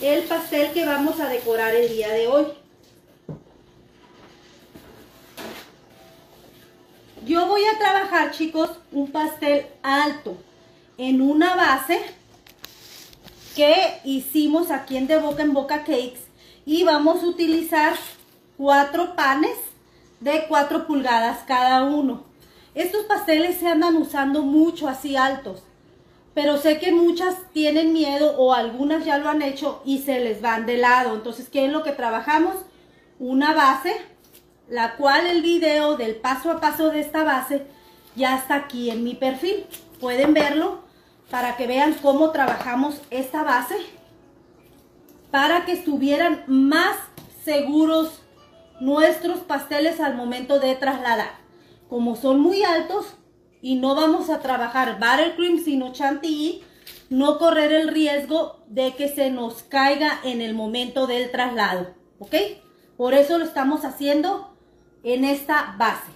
el pastel que vamos a decorar el día de hoy. Yo voy a trabajar, chicos, un pastel alto en una base que hicimos aquí en De Boca en Boca Cakes y vamos a utilizar cuatro panes de 4 pulgadas cada uno. Estos pasteles se andan usando mucho así altos, pero sé que muchas tienen miedo o algunas ya lo han hecho y se les van de lado. Entonces, ¿qué es lo que trabajamos? Una base, la cual el video del paso a paso de esta base ya está aquí en mi perfil. Pueden verlo para que vean cómo trabajamos esta base para que estuvieran más seguros nuestros pasteles al momento de trasladar. Como son muy altos y no vamos a trabajar buttercream sino chantilly, no correr el riesgo de que se nos caiga en el momento del traslado, ¿ok? Por eso lo estamos haciendo en esta base.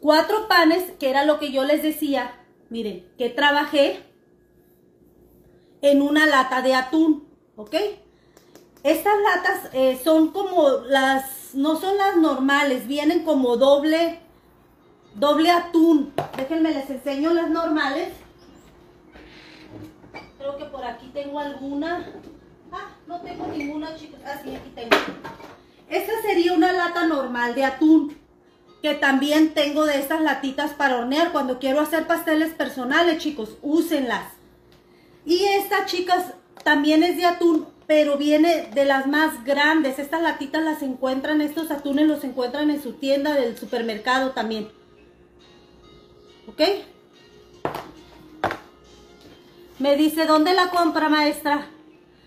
Cuatro panes, que era lo que yo les decía, miren, que trabajé en una lata de atún, ¿ok? Estas latas eh, son como las, no son las normales, vienen como doble, doble atún. Déjenme les enseño las normales. Creo que por aquí tengo alguna. Ah, no tengo ninguna, chicos. Ah, sí, aquí tengo. Esta sería una lata normal de atún. Que también tengo de estas latitas para hornear. Cuando quiero hacer pasteles personales, chicos, úsenlas. Y esta, chicas, también es de atún pero viene de las más grandes. Estas latitas las encuentran, estos atunes los encuentran en su tienda del supermercado también. ¿Ok? Me dice, ¿dónde la compra, maestra?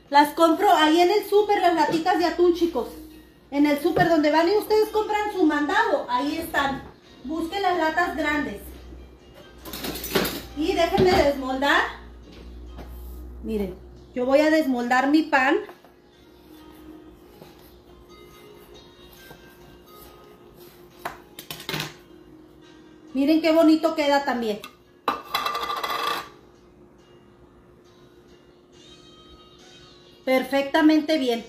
Las compro ahí en el súper, las latitas de atún, chicos. En el súper donde van y ustedes compran su mandado, ahí están. Busquen las latas grandes. Y déjenme desmoldar. Miren. Yo voy a desmoldar mi pan. Miren qué bonito queda también. Perfectamente bien.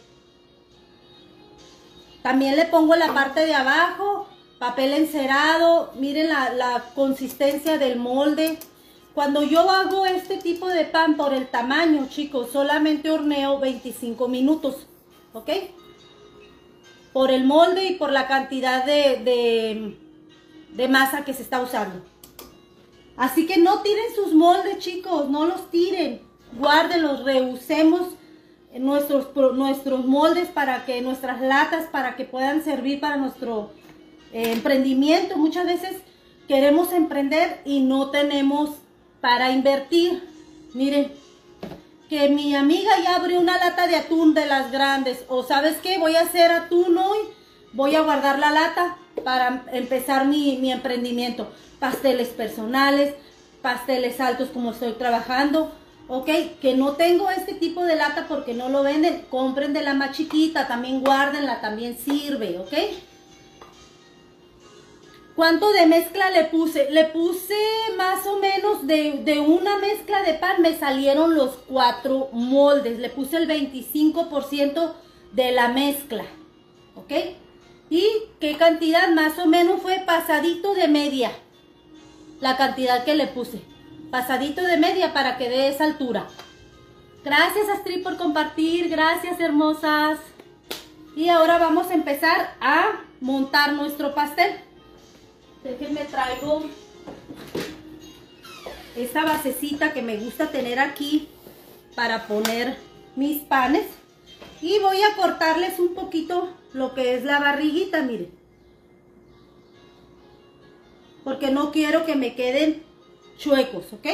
También le pongo la parte de abajo, papel encerado. Miren la, la consistencia del molde. Cuando yo hago este tipo de pan por el tamaño, chicos, solamente horneo 25 minutos, ¿ok? Por el molde y por la cantidad de, de, masa que se está usando. Así que no tiren sus moldes, chicos, no los tiren. Guárdenlos, reusemos nuestros, nuestros moldes para que, nuestras latas, para que puedan servir para nuestro eh, emprendimiento. Muchas veces queremos emprender y no tenemos para invertir. Miren, que mi amiga ya abrió una lata de atún de las grandes. O sabes qué, voy a hacer atún hoy. Voy a guardar la lata para empezar mi, mi emprendimiento. Pasteles personales, pasteles altos como estoy trabajando. Ok, que no tengo este tipo de lata porque no lo venden. Compren de la más chiquita, también guárdenla, también sirve, ok. ¿Cuánto de mezcla le puse? Le puse más o menos de, una mezcla de pan, me salieron los cuatro moldes. Le puse el 25% de la mezcla, ¿ok? ¿Y qué cantidad? Más o menos fue pasadito de media, la cantidad que le puse. Pasadito de media para que dé esa altura. Gracias Astrid por compartir, gracias hermosas. Y ahora vamos a empezar a montar nuestro pastel. Déjenme traigo esta basecita que me gusta tener aquí para poner mis panes. Y voy a cortarles un poquito lo que es la barriguita, miren. Porque no quiero que me queden chuecos, ¿ok?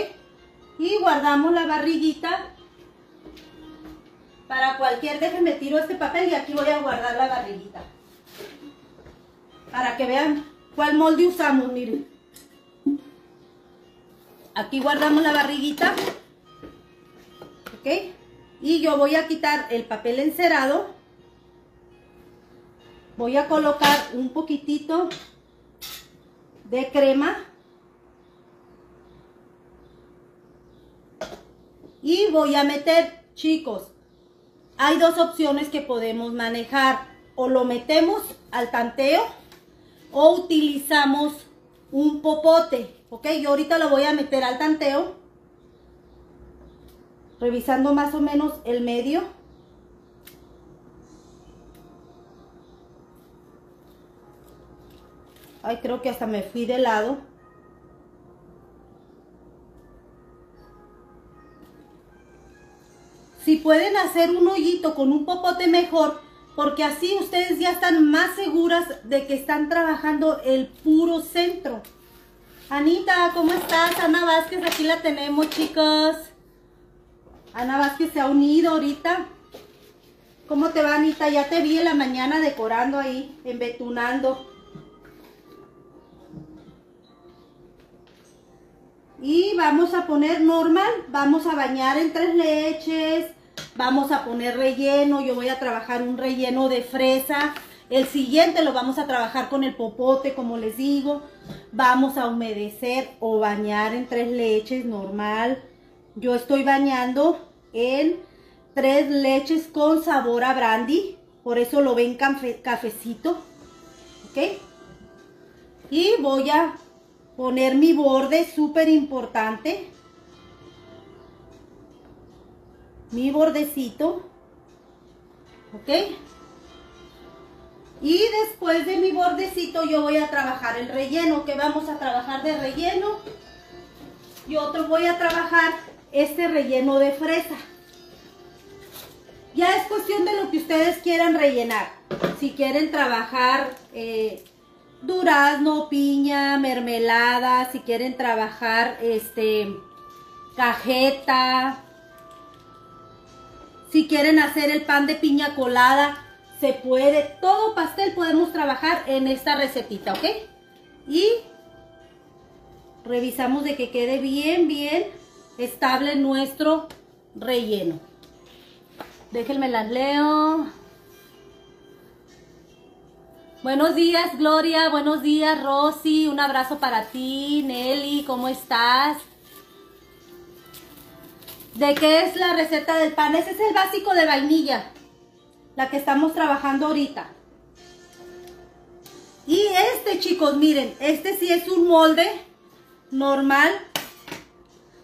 Y guardamos la barriguita para cualquier, déjenme tiro este papel y aquí voy a guardar la barriguita. Para que vean ¿Cuál molde usamos? Miren. Aquí guardamos la barriguita. ¿Ok? Y yo voy a quitar el papel encerado. Voy a colocar un poquitito de crema. Y voy a meter, chicos, hay dos opciones que podemos manejar. O lo metemos al tanteo o utilizamos un popote. Ok, yo ahorita lo voy a meter al tanteo. Revisando más o menos el medio. Ay, creo que hasta me fui de lado. Si pueden hacer un hoyito con un popote mejor, porque así ustedes ya están más seguras de que están trabajando el puro centro. Anita, ¿cómo estás? Ana Vázquez, aquí la tenemos, chicos. Ana Vázquez se ha unido ahorita. ¿Cómo te va, Anita? Ya te vi en la mañana decorando ahí, embetunando. Y vamos a poner normal, vamos a bañar en tres leches, vamos a poner relleno, yo voy a trabajar un relleno de fresa. El siguiente lo vamos a trabajar con el popote, como les digo. Vamos a humedecer o bañar en tres leches normal. Yo estoy bañando en tres leches con sabor a brandy. Por eso lo ven cafecito. ¿Ok? Y voy a poner mi borde súper importante. Mi bordecito. ¿Ok? Y después de mi bordecito yo voy a trabajar el relleno. que vamos a trabajar de relleno? Y otro voy a trabajar este relleno de fresa. Ya es cuestión de lo que ustedes quieran rellenar. Si quieren trabajar eh, durazno, piña, mermelada, si quieren trabajar este cajeta, si quieren hacer el pan de piña colada, se puede, todo pastel podemos trabajar en esta recetita, ¿ok? Y revisamos de que quede bien, bien estable nuestro relleno. Déjenme las leo. Buenos días, Gloria. Buenos días, Rosy. Un abrazo para ti. Nelly, ¿cómo estás? ¿De qué es la receta del pan? Ese es el básico de vainilla. La que estamos trabajando ahorita. Y este, chicos, miren, este sí es un molde normal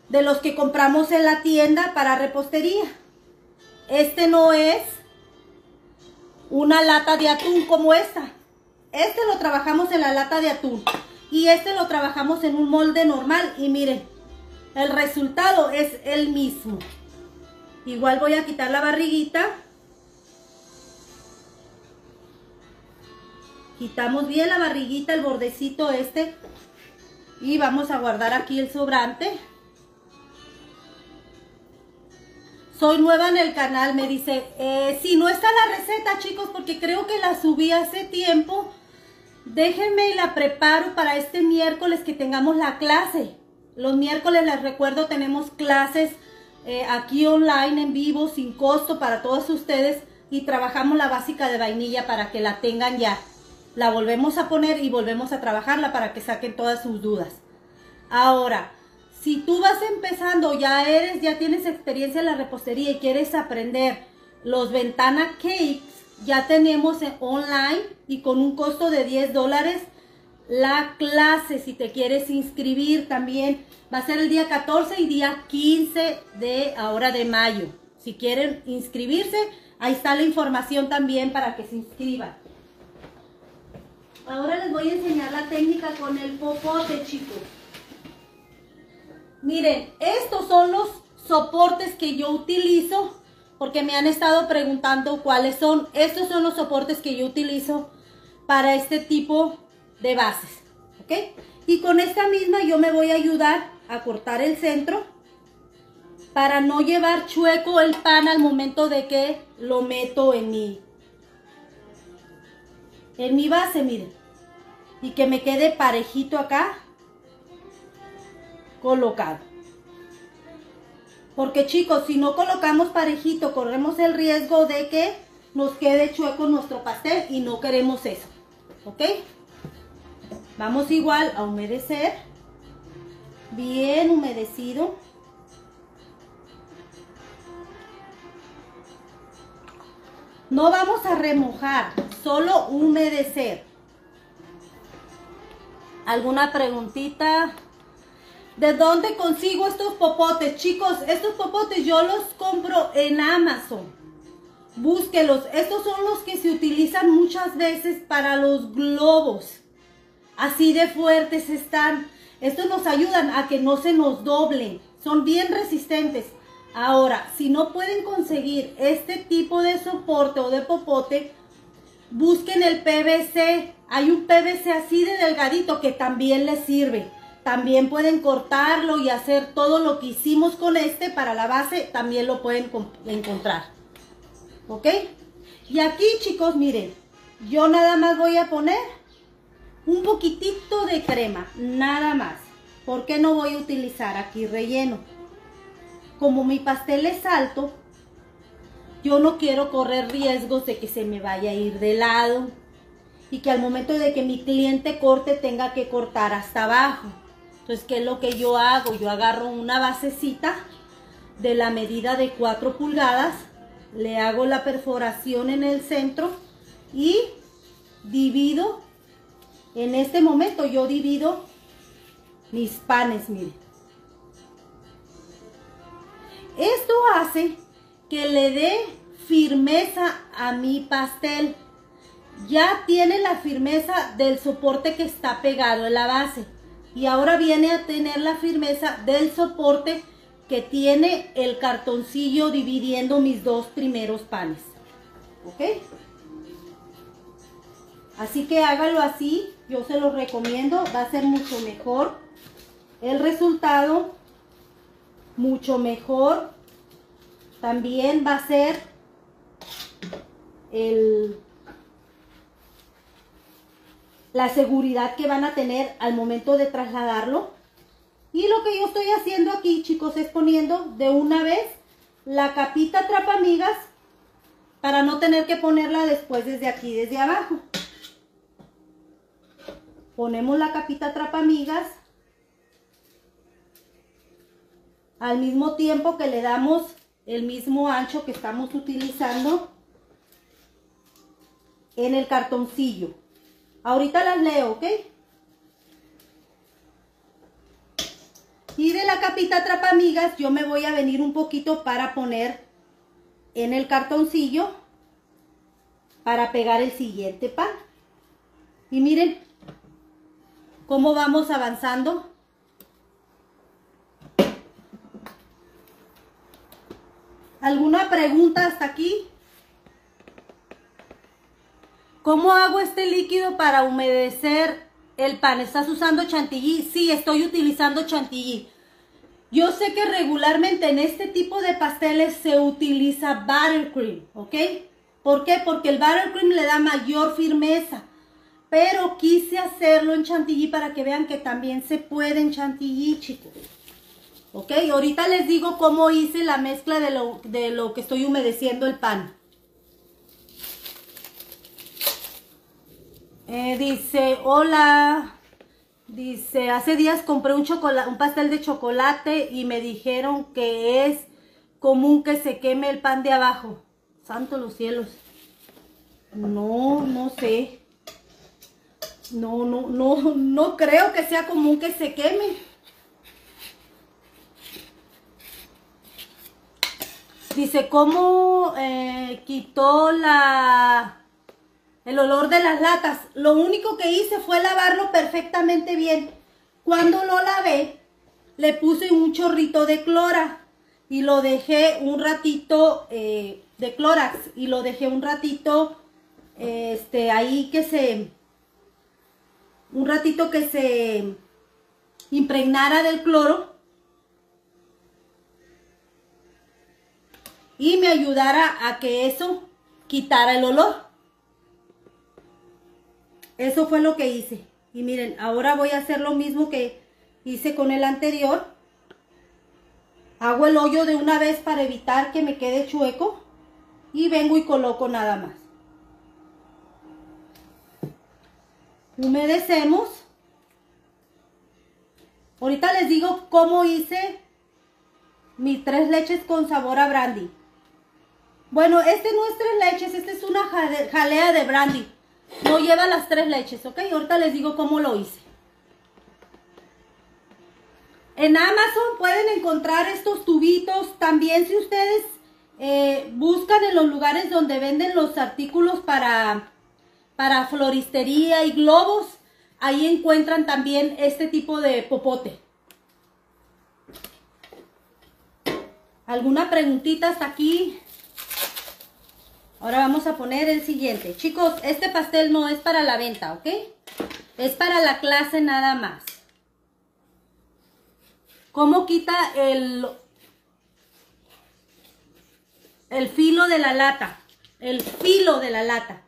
de los que compramos en la tienda para repostería. Este no es una lata de atún como esta. Este lo trabajamos en la lata de atún. Y este lo trabajamos en un molde normal. Y miren, el resultado es el mismo. Igual voy a quitar la barriguita. Quitamos bien la barriguita, el bordecito este. Y vamos a guardar aquí el sobrante. Soy nueva en el canal, me dice, eh, si no está la receta, chicos, porque creo que la subí hace tiempo, déjenme y la preparo para este miércoles que tengamos la clase. Los miércoles, les recuerdo, tenemos clases eh, aquí online, en vivo, sin costo para todos ustedes y trabajamos la básica de vainilla para que la tengan ya. La volvemos a poner y volvemos a trabajarla para que saquen todas sus dudas. Ahora, si tú vas empezando, ya eres, ya tienes experiencia en la repostería y quieres aprender los ventana cakes, ya tenemos online y con un costo de 10 dólares la clase. Si te quieres inscribir también, va a ser el día 14 y día 15 de ahora de mayo. Si quieren inscribirse, ahí está la información también para que se inscriban. Ahora les voy a enseñar la técnica con el popote, chicos. Miren, estos son los soportes que yo utilizo porque me han estado preguntando cuáles son. Estos son los soportes que yo utilizo para este tipo de bases, ¿ok? Y con esta misma yo me voy a ayudar a cortar el centro para no llevar chueco el pan al momento de que lo meto en mi, en mi base, miren. Y que me quede parejito acá colocado. Porque chicos, si no colocamos parejito, corremos el riesgo de que nos quede chueco nuestro pastel y no queremos eso. ¿Ok? Vamos igual a humedecer. Bien humedecido. No vamos a remojar, solo humedecer. ¿Alguna preguntita? ¿De dónde consigo estos popotes? Chicos, estos popotes yo los compro en Amazon. Búsquelos. Estos son los que se utilizan muchas veces para los globos. Así de fuertes están. Estos nos ayudan a que no se nos doblen. Son bien resistentes. Ahora, si no pueden conseguir este tipo de soporte o de popote, busquen el PVC. Hay un PVC así de delgadito que también les sirve. También pueden cortarlo y hacer todo lo que hicimos con este para la base. También lo pueden encontrar. ¿Ok? Y aquí, chicos, miren. Yo nada más voy a poner un poquitito de crema. Nada más. ¿Por qué no voy a utilizar aquí relleno? Como mi pastel es alto, yo no quiero correr riesgos de que se me vaya a ir de lado y que al momento de que mi cliente corte tenga que cortar hasta abajo. Entonces, ¿qué es lo que yo hago? Yo agarro una basecita de la medida de 4 pulgadas, le hago la perforación en el centro y divido, en este momento yo divido mis panes, miren. Esto hace que le dé firmeza a mi pastel. Ya tiene la firmeza del soporte que está pegado en la base. Y ahora viene a tener la firmeza del soporte que tiene el cartoncillo dividiendo mis dos primeros panes. ¿Ok? Así que hágalo así, yo se lo recomiendo, va a ser mucho mejor el resultado, mucho mejor también va a ser el, la seguridad que van a tener al momento de trasladarlo. Y lo que yo estoy haciendo aquí, chicos, es poniendo de una vez la capita trapamigas para no tener que ponerla después desde aquí, desde abajo. Ponemos la capita trapamigas al mismo tiempo que le damos el mismo ancho que estamos utilizando en el cartoncillo. Ahorita las leo, ¿ok? Y de la capita amigas yo me voy a venir un poquito para poner en el cartoncillo para pegar el siguiente pan. Y miren cómo vamos avanzando. ¿Alguna pregunta hasta aquí? ¿Cómo hago este líquido para humedecer el pan? ¿Estás usando chantilly? Sí, estoy utilizando chantilly. Yo sé que regularmente en este tipo de pasteles se utiliza buttercream, ¿ok? ¿Por qué? Porque el buttercream le da mayor firmeza. Pero quise hacerlo en chantilly para que vean que también se puede en chantilly, chicos. Ok, ahorita les digo cómo hice la mezcla de lo, de lo que estoy humedeciendo el pan. Eh, dice, hola. Dice, hace días compré un, un pastel de chocolate y me dijeron que es común que se queme el pan de abajo. Santo los cielos. No, no sé. No, no, no, no creo que sea común que se queme. Dice, ¿cómo eh, quitó la el olor de las latas? Lo único que hice fue lavarlo perfectamente bien. Cuando lo lavé, le puse un chorrito de clora y lo dejé un ratito eh, de clorax y lo dejé un ratito este ahí que se un ratito que se impregnara del cloro y me ayudara a que eso quitara el olor. Eso fue lo que hice. Y miren, ahora voy a hacer lo mismo que hice con el anterior. Hago el hoyo de una vez para evitar que me quede chueco. Y vengo y coloco nada más. Humedecemos. Ahorita les digo cómo hice mis tres leches con sabor a brandy. Bueno, este no es tres leches, este es una jalea de brandy. No lleva las tres leches, ¿ok? Ahorita les digo cómo lo hice. En Amazon pueden encontrar estos tubitos. También si ustedes eh, buscan en los lugares donde venden los artículos para, para floristería y globos, ahí encuentran también este tipo de popote. ¿Alguna preguntita hasta aquí? Ahora vamos a poner el siguiente. Chicos, este pastel no es para la venta, ¿ok? Es para la clase nada más. ¿Cómo quita el, el filo de la lata? El filo de la lata.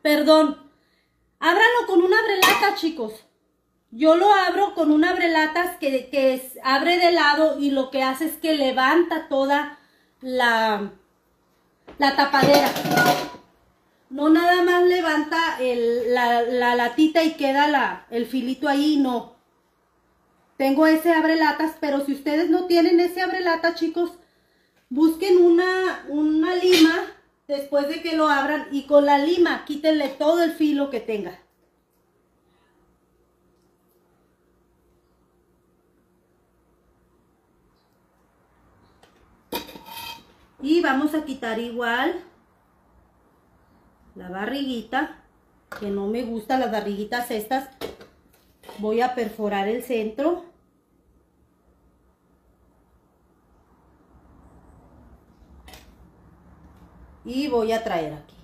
Perdón. Ábralo con una abrelata, chicos. Yo lo abro con una abrelatas que, que abre de lado y lo que hace es que levanta toda la la tapadera. No nada más levanta la, latita y queda el filito ahí, no. Tengo ese abrelatas, pero si ustedes no tienen ese abrelata, chicos, busquen una, una lima después de que lo abran y con la lima quítenle todo el filo que tenga. Y vamos a quitar igual la barriguita, que no me gustan las barriguitas estas. Voy a perforar el centro. Y voy a traer aquí.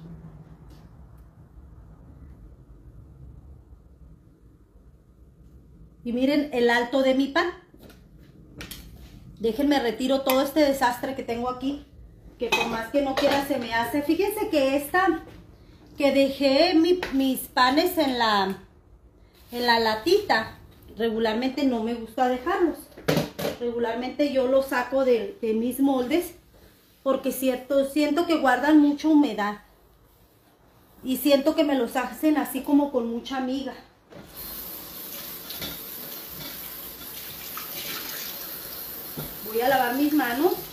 Y miren el alto de mi pan. Déjenme retiro todo este desastre que tengo aquí que por más que no quiera se me hace. Fíjense que esta, que dejé mis panes en la, en la latita, regularmente no me gusta dejarlos. Regularmente yo los saco de, mis moldes porque cierto, siento que guardan mucha humedad. Y siento que me los hacen así como con mucha miga. Voy a lavar mis manos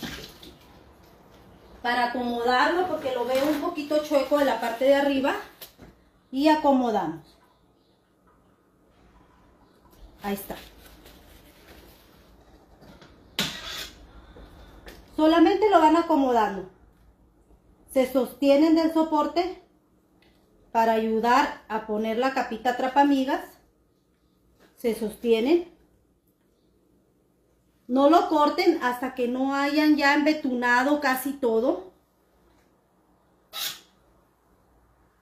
para acomodarlo porque lo veo un poquito chueco de la parte de arriba y acomodamos. Ahí está. Solamente lo van acomodando. Se sostienen del soporte para ayudar a poner la capita trapamigas. Se sostienen no lo corten hasta que no hayan ya embetunado casi todo.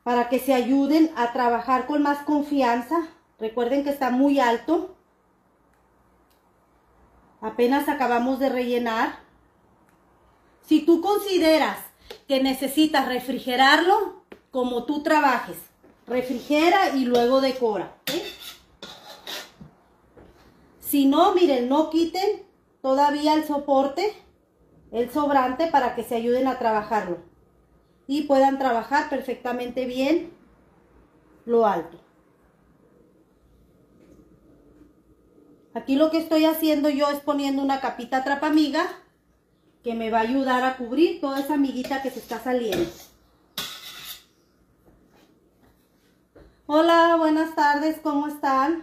Para que se ayuden a trabajar con más confianza. Recuerden que está muy alto. Apenas acabamos de rellenar. Si tú consideras que necesitas refrigerarlo, como tú trabajes, refrigera y luego decora. Si no, miren, no quiten todavía el soporte, el sobrante para que se ayuden a trabajarlo y puedan trabajar perfectamente bien lo alto. Aquí lo que estoy haciendo yo es poniendo una capita trapamiga que me va a ayudar a cubrir toda esa amiguita que se está saliendo. Hola, buenas tardes, ¿cómo están?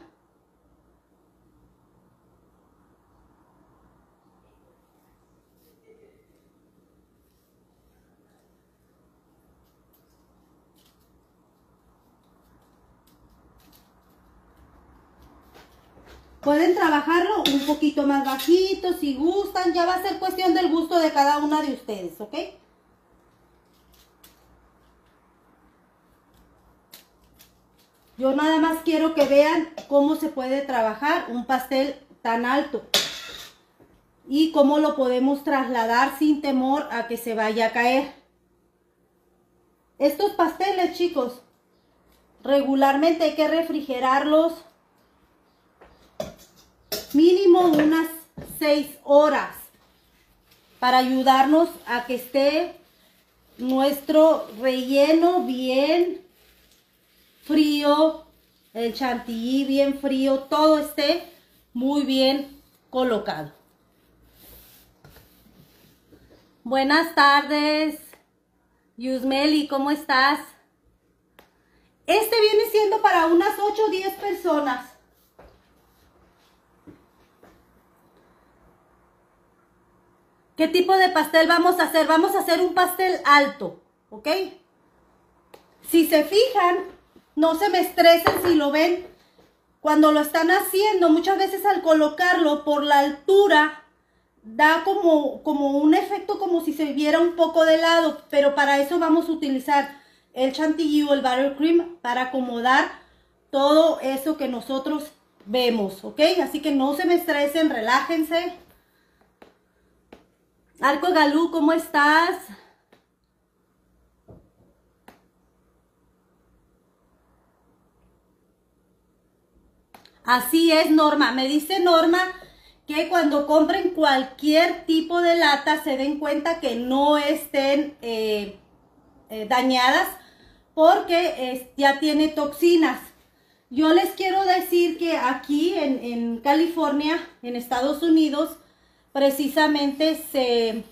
Pueden trabajarlo un poquito más bajito si gustan. Ya va a ser cuestión del gusto de cada una de ustedes, ¿ok? Yo nada más quiero que vean cómo se puede trabajar un pastel tan alto. Y cómo lo podemos trasladar sin temor a que se vaya a caer. Estos pasteles, chicos, regularmente hay que refrigerarlos mínimo unas 6 horas para ayudarnos a que esté nuestro relleno bien frío, el chantilly bien frío, todo esté muy bien colocado. Buenas tardes. Yusmeli, ¿cómo estás? Este viene siendo para unas 8 o 10 personas. ¿Qué tipo de pastel vamos a hacer? Vamos a hacer un pastel alto, ¿ok? Si se fijan, no se me estresen si lo ven. Cuando lo están haciendo, muchas veces al colocarlo por la altura, da como, como un efecto como si se viera un poco de lado, pero para eso vamos a utilizar el chantilly o el buttercream para acomodar todo eso que nosotros vemos, ¿ok? Así que no se me estresen, relájense. Arco Galú, ¿cómo estás? Así es, Norma. Me dice Norma que cuando compren cualquier tipo de lata se den cuenta que no estén eh, eh, dañadas porque ya tiene toxinas. Yo les quiero decir que aquí en, en California, en Estados Unidos, precisamente se,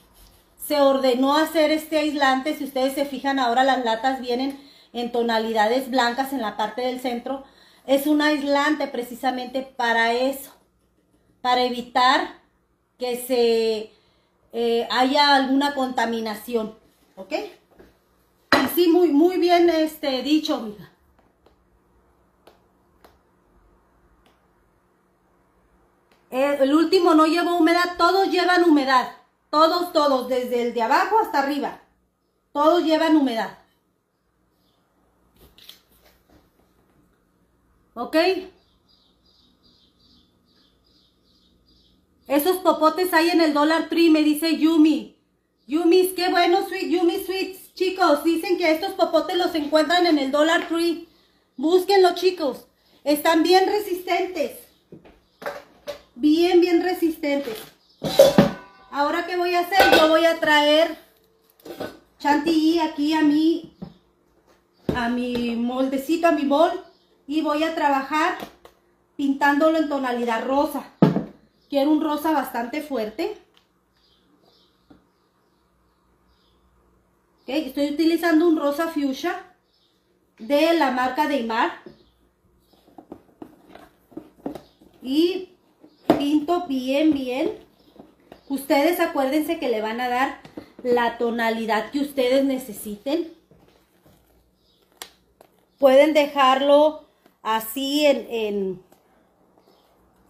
se ordenó hacer este aislante. Si ustedes se fijan ahora las latas vienen en tonalidades blancas en la parte del centro. Es un aislante precisamente para eso, para evitar que se eh, haya alguna contaminación, ¿ok? Sí, muy, muy bien este, dicho, mija. El último no lleva humedad, todos llevan humedad. Todos, todos, desde el de abajo hasta arriba. Todos llevan humedad. ¿Ok? Esos popotes hay en el Dollar Tree, me dice Yumi. Yumis, qué bueno, sweet, Yumi Sweets. Chicos, dicen que estos popotes los encuentran en el Dollar Tree. Búsquenlo, chicos. Están bien resistentes bien, bien resistentes. Ahora, ¿qué voy a hacer? Yo voy a traer chantilly aquí a mi, a mi moldecito, a mi bol. Y voy a trabajar pintándolo en tonalidad rosa. Quiero un rosa bastante fuerte. estoy utilizando un rosa fuchsia de la marca de Imar. Y pinto bien, bien. Ustedes acuérdense que le van a dar la tonalidad que ustedes necesiten. Pueden dejarlo así en, en,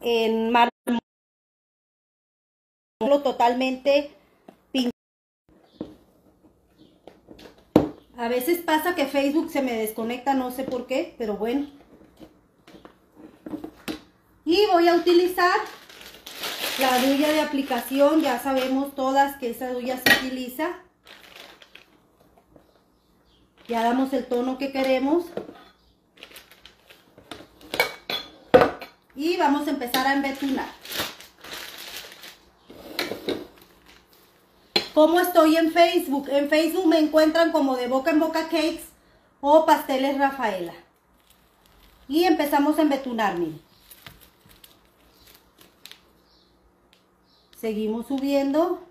en totalmente pintado. A veces pasa que Facebook se me desconecta, no sé por qué, pero bueno. Y voy a utilizar la duya de aplicación, ya sabemos todas que esa duya se utiliza. Ya damos el tono que queremos. Y vamos a empezar a embetinar. ¿Cómo estoy en Facebook? En Facebook me encuentran como de boca en boca cakes o pasteles Rafaela. Y empezamos a embetunar, miren. Seguimos subiendo.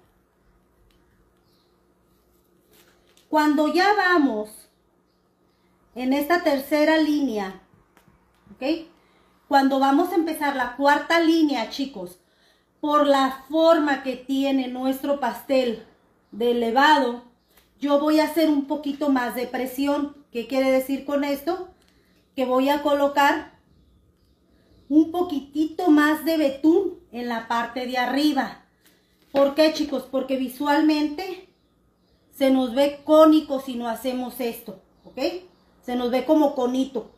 Cuando ya vamos en esta tercera línea, ¿ok? Cuando vamos a empezar la cuarta línea, chicos, por la forma que tiene nuestro pastel de elevado, yo voy a hacer un poquito más de presión. ¿Qué quiere decir con esto? Que voy a colocar un poquitito más de betún en la parte de arriba. ¿Por qué, chicos? Porque visualmente se nos ve cónico si no hacemos esto, ¿ok? Se nos ve como conito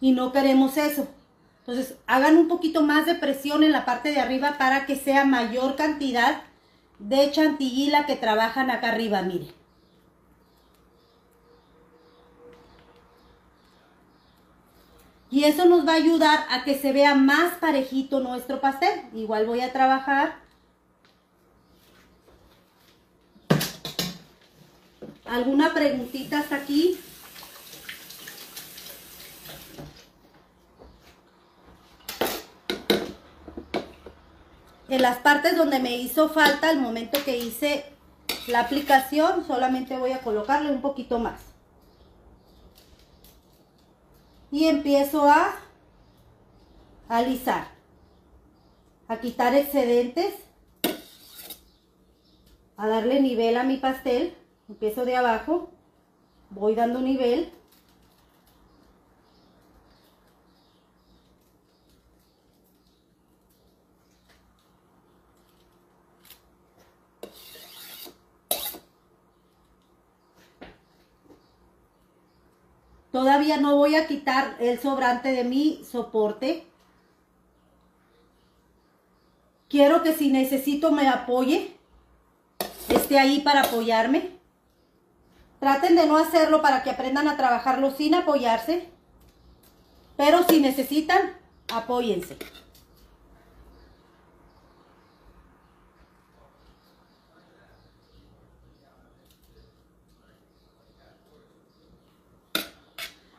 y no queremos eso. Entonces, hagan un poquito más de presión en la parte de arriba para que sea mayor cantidad de chantilly la que trabajan acá arriba, miren. Y eso nos va a ayudar a que se vea más parejito nuestro pastel. Igual voy a trabajar ¿Alguna preguntita hasta aquí? En las partes donde me hizo falta, el momento que hice la aplicación, solamente voy a colocarle un poquito más. Y empiezo a alisar, a quitar excedentes, a darle nivel a mi pastel. Empiezo de abajo, voy dando nivel. Todavía no voy a quitar el sobrante de mi soporte. Quiero que si necesito me apoye, esté ahí para apoyarme. Traten de no hacerlo para que aprendan a trabajarlo sin apoyarse. Pero si necesitan, apóyense.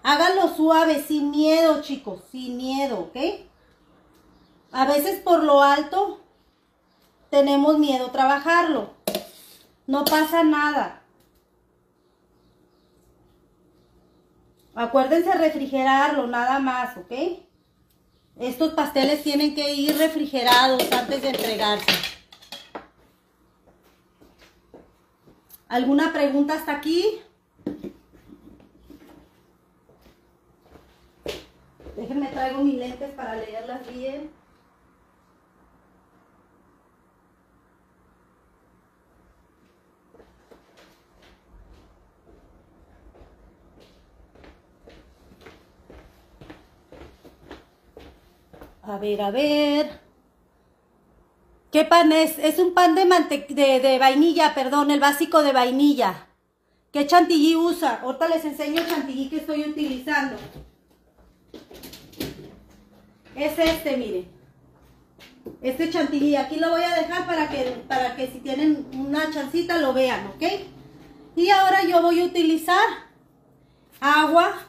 Háganlo suave, sin miedo, chicos, sin miedo, ¿ok? A veces por lo alto tenemos miedo a trabajarlo. No pasa nada. Acuérdense refrigerarlo, nada más, ¿ok? Estos pasteles tienen que ir refrigerados antes de entregarse. ¿Alguna pregunta hasta aquí? Déjenme traigo mis lentes para leerlas bien. A ver, a ver. ¿Qué pan es? Es un pan de, de, de vainilla, perdón, el básico de vainilla. ¿Qué chantilly usa? Ahorita les enseño el chantilly que estoy utilizando es este, miren. Este chantilly. Aquí lo voy a dejar para que, para que si tienen una chancita lo vean, ¿ok? Y ahora yo voy a utilizar agua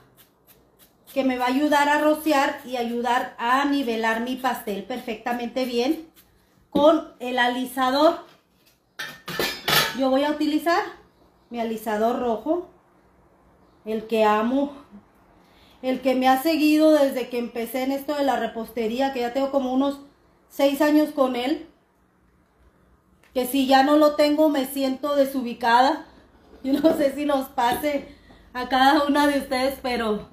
que me va a ayudar a rociar y ayudar a nivelar mi pastel perfectamente bien con el alisador. Yo voy a utilizar mi alisador rojo, el que amo el que me ha seguido desde que empecé en esto de la repostería, que ya tengo como unos seis años con él, que si ya no lo tengo me siento desubicada. Yo no sé si nos pase a cada una de ustedes, pero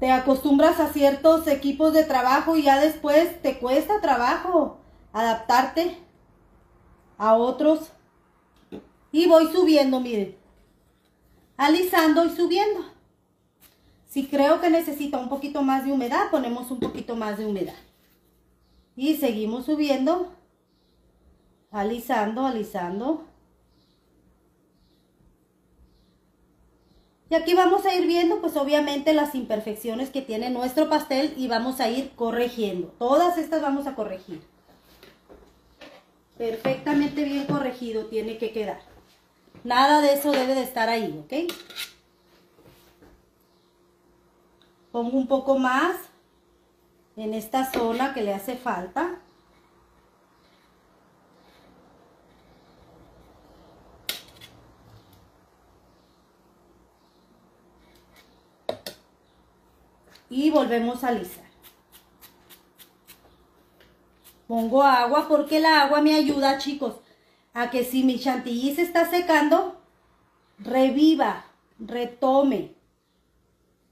te acostumbras a ciertos equipos de trabajo y ya después te cuesta trabajo adaptarte a otros. Y voy subiendo, miren alisando y subiendo. Si creo que necesita un poquito más de humedad, ponemos un poquito más de humedad. Y seguimos subiendo, alisando, alisando. Y aquí vamos a ir viendo, pues obviamente las imperfecciones que tiene nuestro pastel y vamos a ir corrigiendo. Todas estas vamos a corregir. Perfectamente bien corregido tiene que quedar. Nada de eso debe de estar ahí, ¿ok? Pongo un poco más en esta zona que le hace falta. Y volvemos a alisar. Pongo agua porque el agua me ayuda, chicos, a que si mi chantilly se está secando, reviva, retome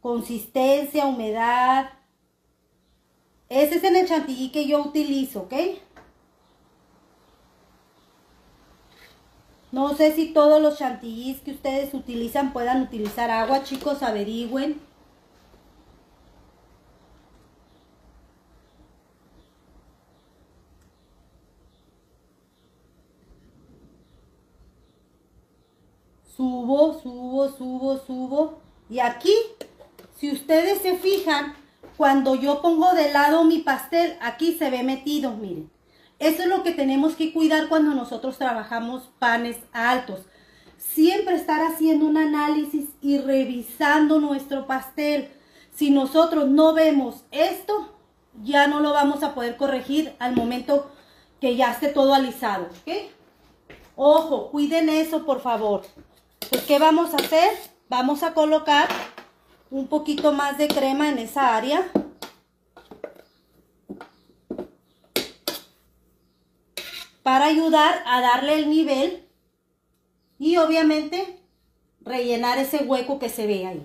consistencia, humedad. Ese es en el chantilly que yo utilizo, ¿ok? No sé si todos los chantillís que ustedes utilizan puedan utilizar agua, chicos, averigüen. Subo, subo, subo, subo. Y aquí, si ustedes se fijan, cuando yo pongo de lado mi pastel, aquí se ve metido, miren. Eso es lo que tenemos que cuidar cuando nosotros trabajamos panes altos. Siempre estar haciendo un análisis y revisando nuestro pastel. Si nosotros no vemos esto, ya no lo vamos a poder corregir al momento que ya esté todo alisado. Ojo, cuiden eso, por favor. Pues, ¿qué vamos a hacer? Vamos a colocar un poquito más de crema en esa área. Para ayudar a darle el nivel y obviamente rellenar ese hueco que se ve ahí.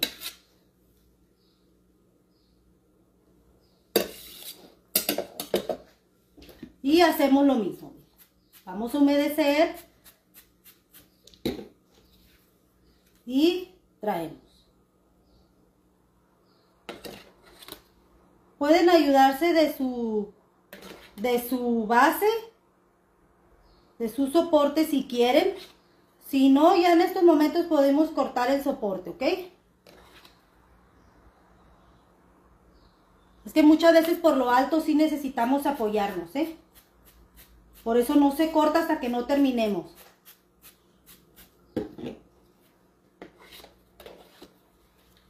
Y hacemos lo mismo. Vamos a humedecer. Y traemos. Pueden ayudarse de su, de su base, de su soporte si quieren. Si no, ya en estos momentos podemos cortar el soporte, ¿ok? Es que muchas veces por lo alto sí necesitamos apoyarnos, ¿eh? Por eso no se corta hasta que no terminemos.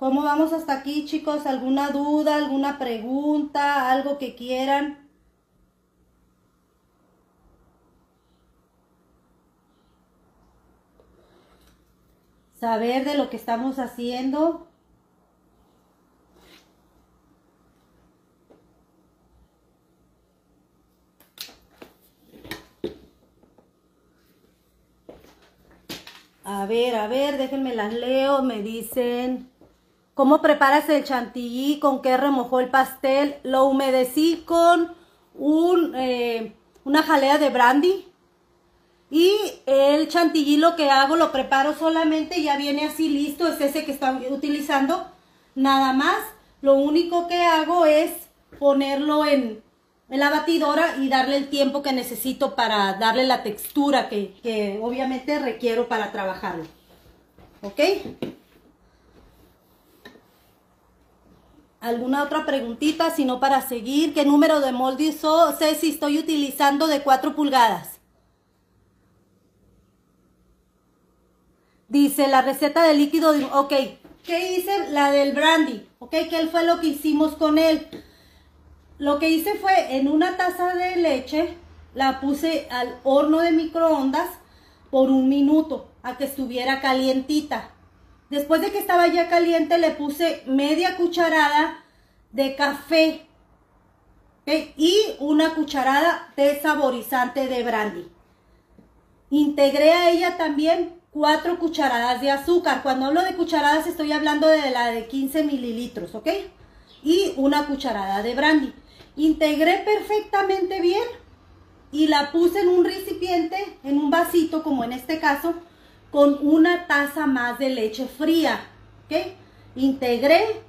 ¿Cómo vamos hasta aquí, chicos? ¿Alguna duda, alguna pregunta, algo que quieran? Saber de lo que estamos haciendo. A ver, a ver, déjenme las leo. Me dicen, ¿cómo preparas el chantilly? ¿Con qué remojó el pastel? Lo humedecí con eh, una jalea de brandy. Y el chantilly lo que hago, lo preparo solamente, ya viene así listo, es ese que estoy utilizando. Nada más, lo único que hago es ponerlo en, en la batidora y darle el tiempo que necesito para darle la textura que, obviamente requiero para trabajarlo. ¿Ok? ¿Alguna otra preguntita? Si no, para seguir, ¿qué número de molde sé si estoy utilizando de 4 pulgadas? Dice la receta de líquido, ok, ¿qué hice? La del brandy, ok, ¿qué fue lo que hicimos con él? Lo que hice fue en una taza de leche, la puse al horno de microondas por un minuto a que estuviera calientita. Después de que estaba ya caliente, le puse media cucharada de café y una cucharada de saborizante de brandy. Integré a ella también cuatro cucharadas de azúcar. Cuando hablo de cucharadas estoy hablando de la de 15 mililitros, ¿ok? Y una cucharada de brandy. Integré perfectamente bien y la puse en un recipiente, en un vasito, como en este caso, con una taza más de leche fría. ¿Ok? Integré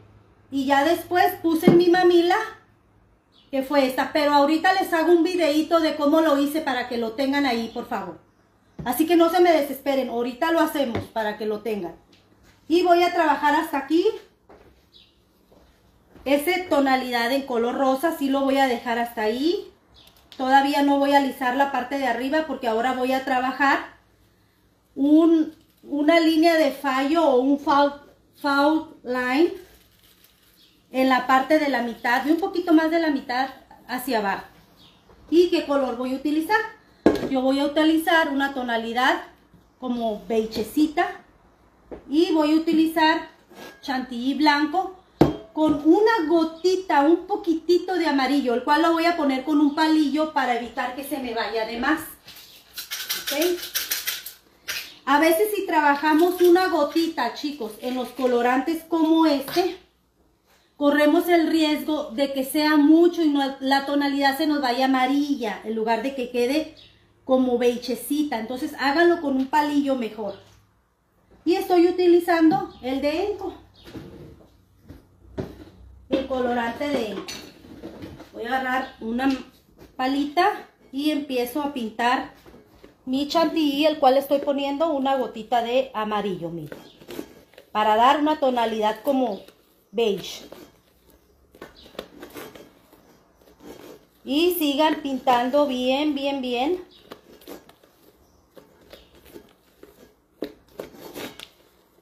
y ya después puse en mi mamila, que fue esta. Pero ahorita les hago un videito de cómo lo hice para que lo tengan ahí, por favor. Así que no se me desesperen, ahorita lo hacemos para que lo tengan. Y voy a trabajar hasta aquí. Ese tonalidad en color rosa sí lo voy a dejar hasta ahí. Todavía no voy a alisar la parte de arriba porque ahora voy a trabajar un, una línea de fallo o un fault, fault line en la parte de la mitad, y un poquito más de la mitad hacia abajo. ¿Y qué color voy a utilizar? Yo voy a utilizar una tonalidad como beigecita y voy a utilizar chantilly blanco con una gotita, un poquitito de amarillo, el cual lo voy a poner con un palillo para evitar que se me vaya de más. A veces si trabajamos una gotita, chicos, en los colorantes como este, corremos el riesgo de que sea mucho y la tonalidad se nos vaya amarilla, en lugar de que quede como beigecita. Entonces háganlo con un palillo mejor. Y estoy utilizando el de Enco el colorante de voy a agarrar una palita y empiezo a pintar mi chantilly el cual estoy poniendo una gotita de amarillo miren para dar una tonalidad como beige. Y sigan pintando bien bien bien.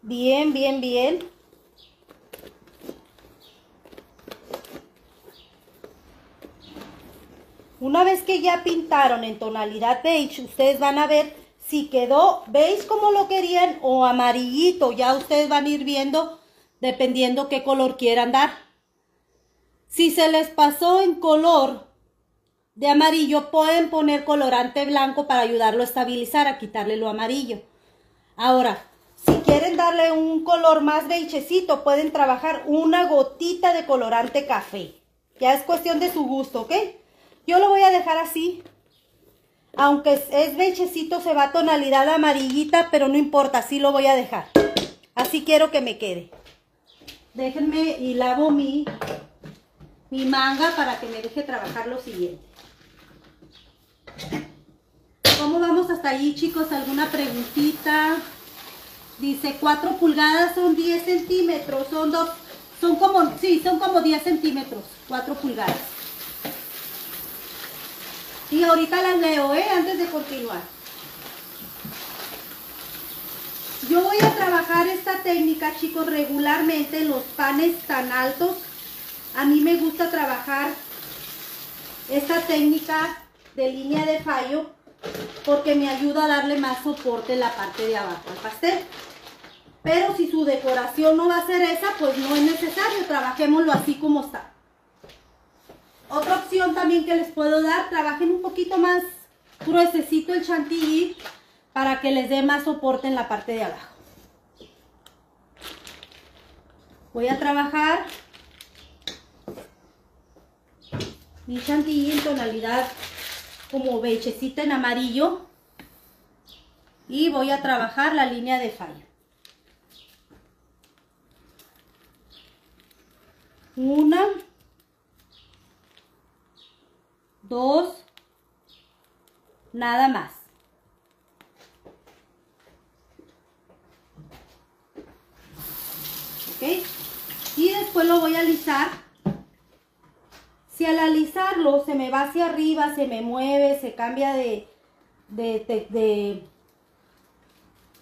Bien bien bien Una vez que ya pintaron en tonalidad beige, ustedes van a ver si quedó, ¿veis cómo lo querían? O amarillito, ya ustedes van a ir viendo dependiendo qué color quieran dar. Si se les pasó en color de amarillo, pueden poner colorante blanco para ayudarlo a estabilizar, a quitarle lo amarillo. Ahora, si quieren darle un color más beigecito, pueden trabajar una gotita de colorante café. Ya es cuestión de su gusto, ¿ok? Yo lo voy a dejar así. Aunque es beichecito, se va a tonalidad amarillita, pero no importa, así lo voy a dejar. Así quiero que me quede. Déjenme y lavo mi, mi manga para que me deje trabajar lo siguiente. ¿Cómo vamos hasta allí, chicos? ¿Alguna preguntita? Dice 4 pulgadas son 10 centímetros, son dos, son como, sí, son como 10 centímetros, 4 pulgadas. Y ahorita las leo, ¿eh? Antes de continuar. Yo voy a trabajar esta técnica, chicos, regularmente en los panes tan altos. A mí me gusta trabajar esta técnica de línea de fallo porque me ayuda a darle más soporte en la parte de abajo al pastel. Pero si su decoración no va a ser esa, pues no es necesario, trabajémoslo así como está. Otra opción también que les puedo dar, trabajen un poquito más gruesecito el chantilly para que les dé más soporte en la parte de abajo. Voy a trabajar mi chantilly en tonalidad como bechecita en amarillo y voy a trabajar la línea de falla. Una, dos, nada más. ¿Ok? Y después lo voy a alisar si al alisarlo se me va hacia arriba, se me mueve, se cambia de, de,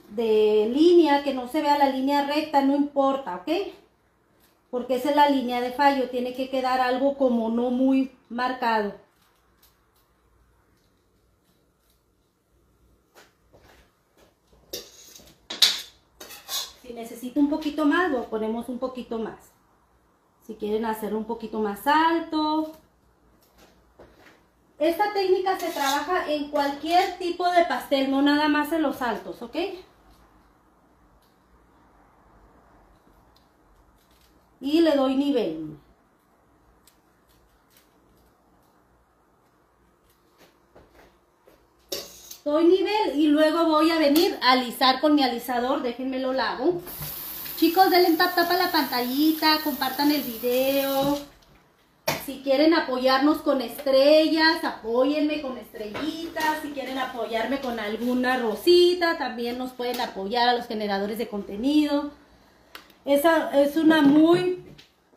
de, línea, que no se vea la línea recta, no importa, ¿ok? Porque esa es la línea de fallo, tiene que quedar algo como no muy marcado. Si necesito un poquito más, lo ponemos un poquito más. Si quieren hacerlo un poquito más alto. Esta técnica se trabaja en cualquier tipo de pastel, no nada más en los altos, ¿ok? Y le doy nivel. Nivel y luego voy a venir a alisar con mi alisador, déjenme lo lavo. Chicos, denle tap tap a la pantallita, compartan el video. Si quieren apoyarnos con estrellas, apóyenme con estrellitas. Si quieren apoyarme con alguna rosita, también nos pueden apoyar a los generadores de contenido. Esa es una muy,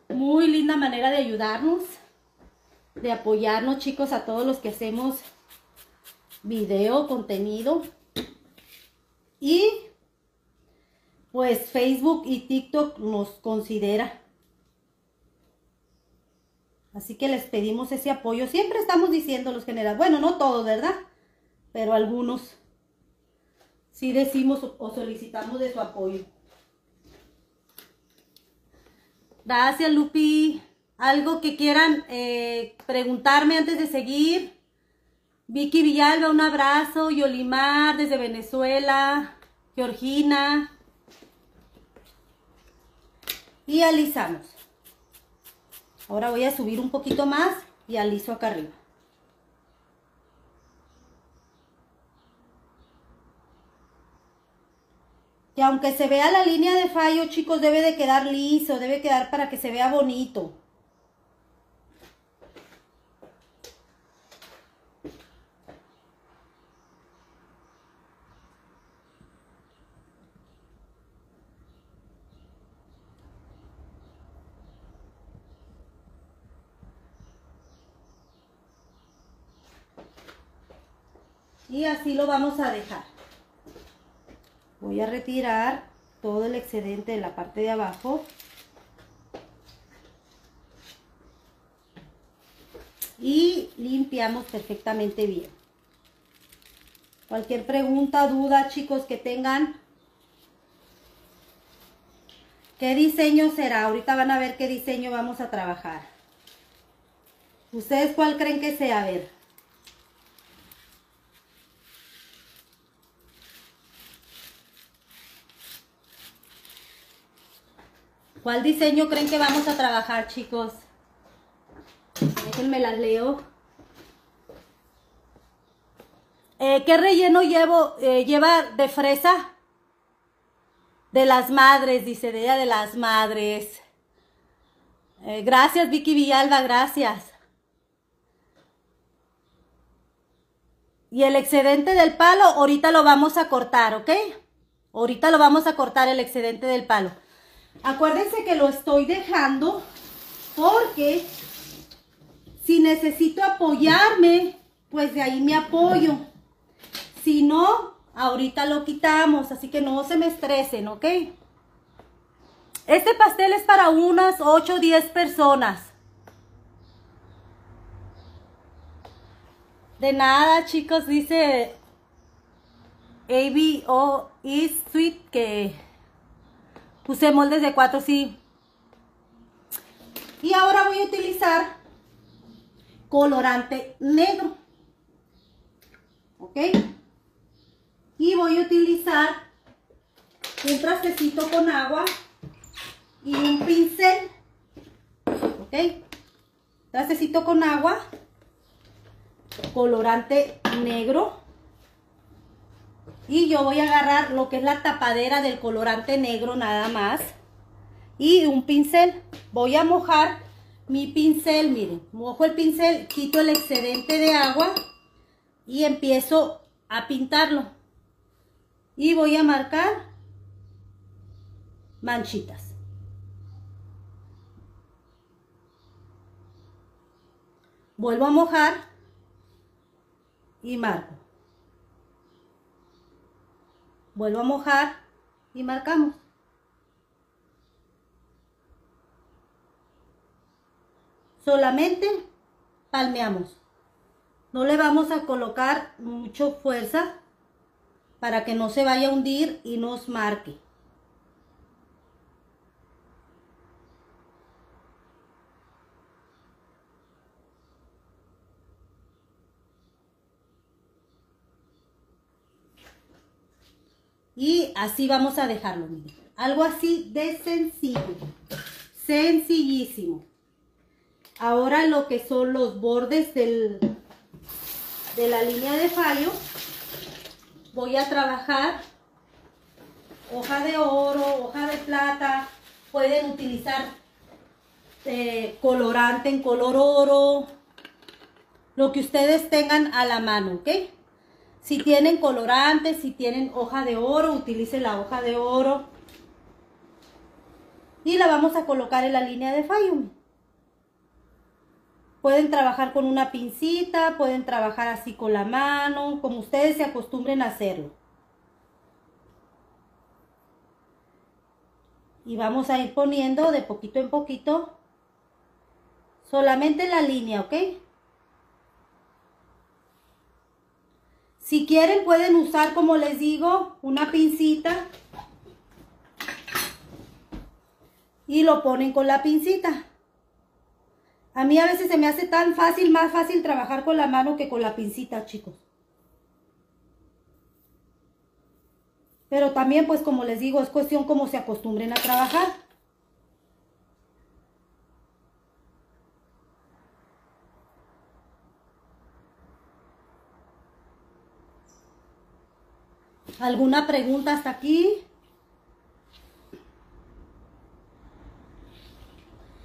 muy linda manera de ayudarnos, de apoyarnos, chicos, a todos los que hacemos video, contenido. Y pues Facebook y TikTok nos considera. Así que les pedimos ese apoyo. Siempre estamos diciendo los generales, bueno, no todos, ¿verdad? Pero algunos sí decimos o solicitamos de su apoyo. Gracias, Lupi. ¿Algo que quieran eh, preguntarme antes de seguir? Vicky Villalba, un abrazo. Yolimar, desde Venezuela. Georgina y alisamos. Ahora voy a subir un poquito más y aliso acá arriba. Que aunque se vea la línea de fallo, chicos, debe de quedar liso, debe quedar para que se vea bonito. Y así lo vamos a dejar voy a retirar todo el excedente de la parte de abajo y limpiamos perfectamente bien Cualquier pregunta, duda, chicos, que tengan. ¿Qué diseño será? Ahorita van a ver qué diseño vamos a trabajar. ¿Ustedes cuál creen que sea? A ver. ¿Cuál diseño creen que vamos a trabajar, chicos? Déjenme las leo. Eh, ¿Qué relleno llevo, eh, lleva de fresa? De las madres, dice, de ella de las madres. Eh, gracias, Vicky Villalba, gracias. Y el excedente del palo, ahorita lo vamos a cortar, ¿ok? Ahorita lo vamos a cortar el excedente del palo. Acuérdense que lo estoy dejando porque si necesito apoyarme, pues de ahí me apoyo. Si no, ahorita lo quitamos, así que no se me estresen, ¿ok? Este pastel es para unas 8 o 10 personas. De nada, chicos, dice ABO is sweet que Puse moldes de 4, sí. Y ahora voy a utilizar colorante negro. ¿Ok? Y voy a utilizar un trastecito con agua y un pincel. ¿Ok? Trastecito con agua, colorante negro. Y yo voy a agarrar lo que es la tapadera del colorante negro nada más. Y un pincel. Voy a mojar mi pincel, miren. Mojo el pincel, quito el excedente de agua y empiezo a pintarlo. Y voy a marcar manchitas. Vuelvo a mojar y marco. Vuelvo a mojar y marcamos. Solamente palmeamos. No le vamos a colocar mucho fuerza para que no se vaya a hundir y nos marque. Y así vamos a dejarlo. Algo así de sencillo. Sencillísimo. Ahora lo que son los bordes del, de la línea de fallo. Voy a trabajar hoja de oro, hoja de plata. Pueden utilizar eh, colorante en color oro. Lo que ustedes tengan a la mano, ¿ok? Si tienen colorantes, si tienen hoja de oro, utilicen la hoja de oro. Y la vamos a colocar en la línea de fallo. Pueden trabajar con una pincita, pueden trabajar así con la mano, como ustedes se acostumbren a hacerlo. Y vamos a ir poniendo de poquito en poquito solamente la línea, ¿ok? Si quieren pueden usar, como les digo, una pincita. Y lo ponen con la pincita. A mí a veces se me hace tan fácil, más fácil trabajar con la mano que con la pincita, chicos. Pero también, pues como les digo, es cuestión como se acostumbren a trabajar. ¿Alguna pregunta hasta aquí?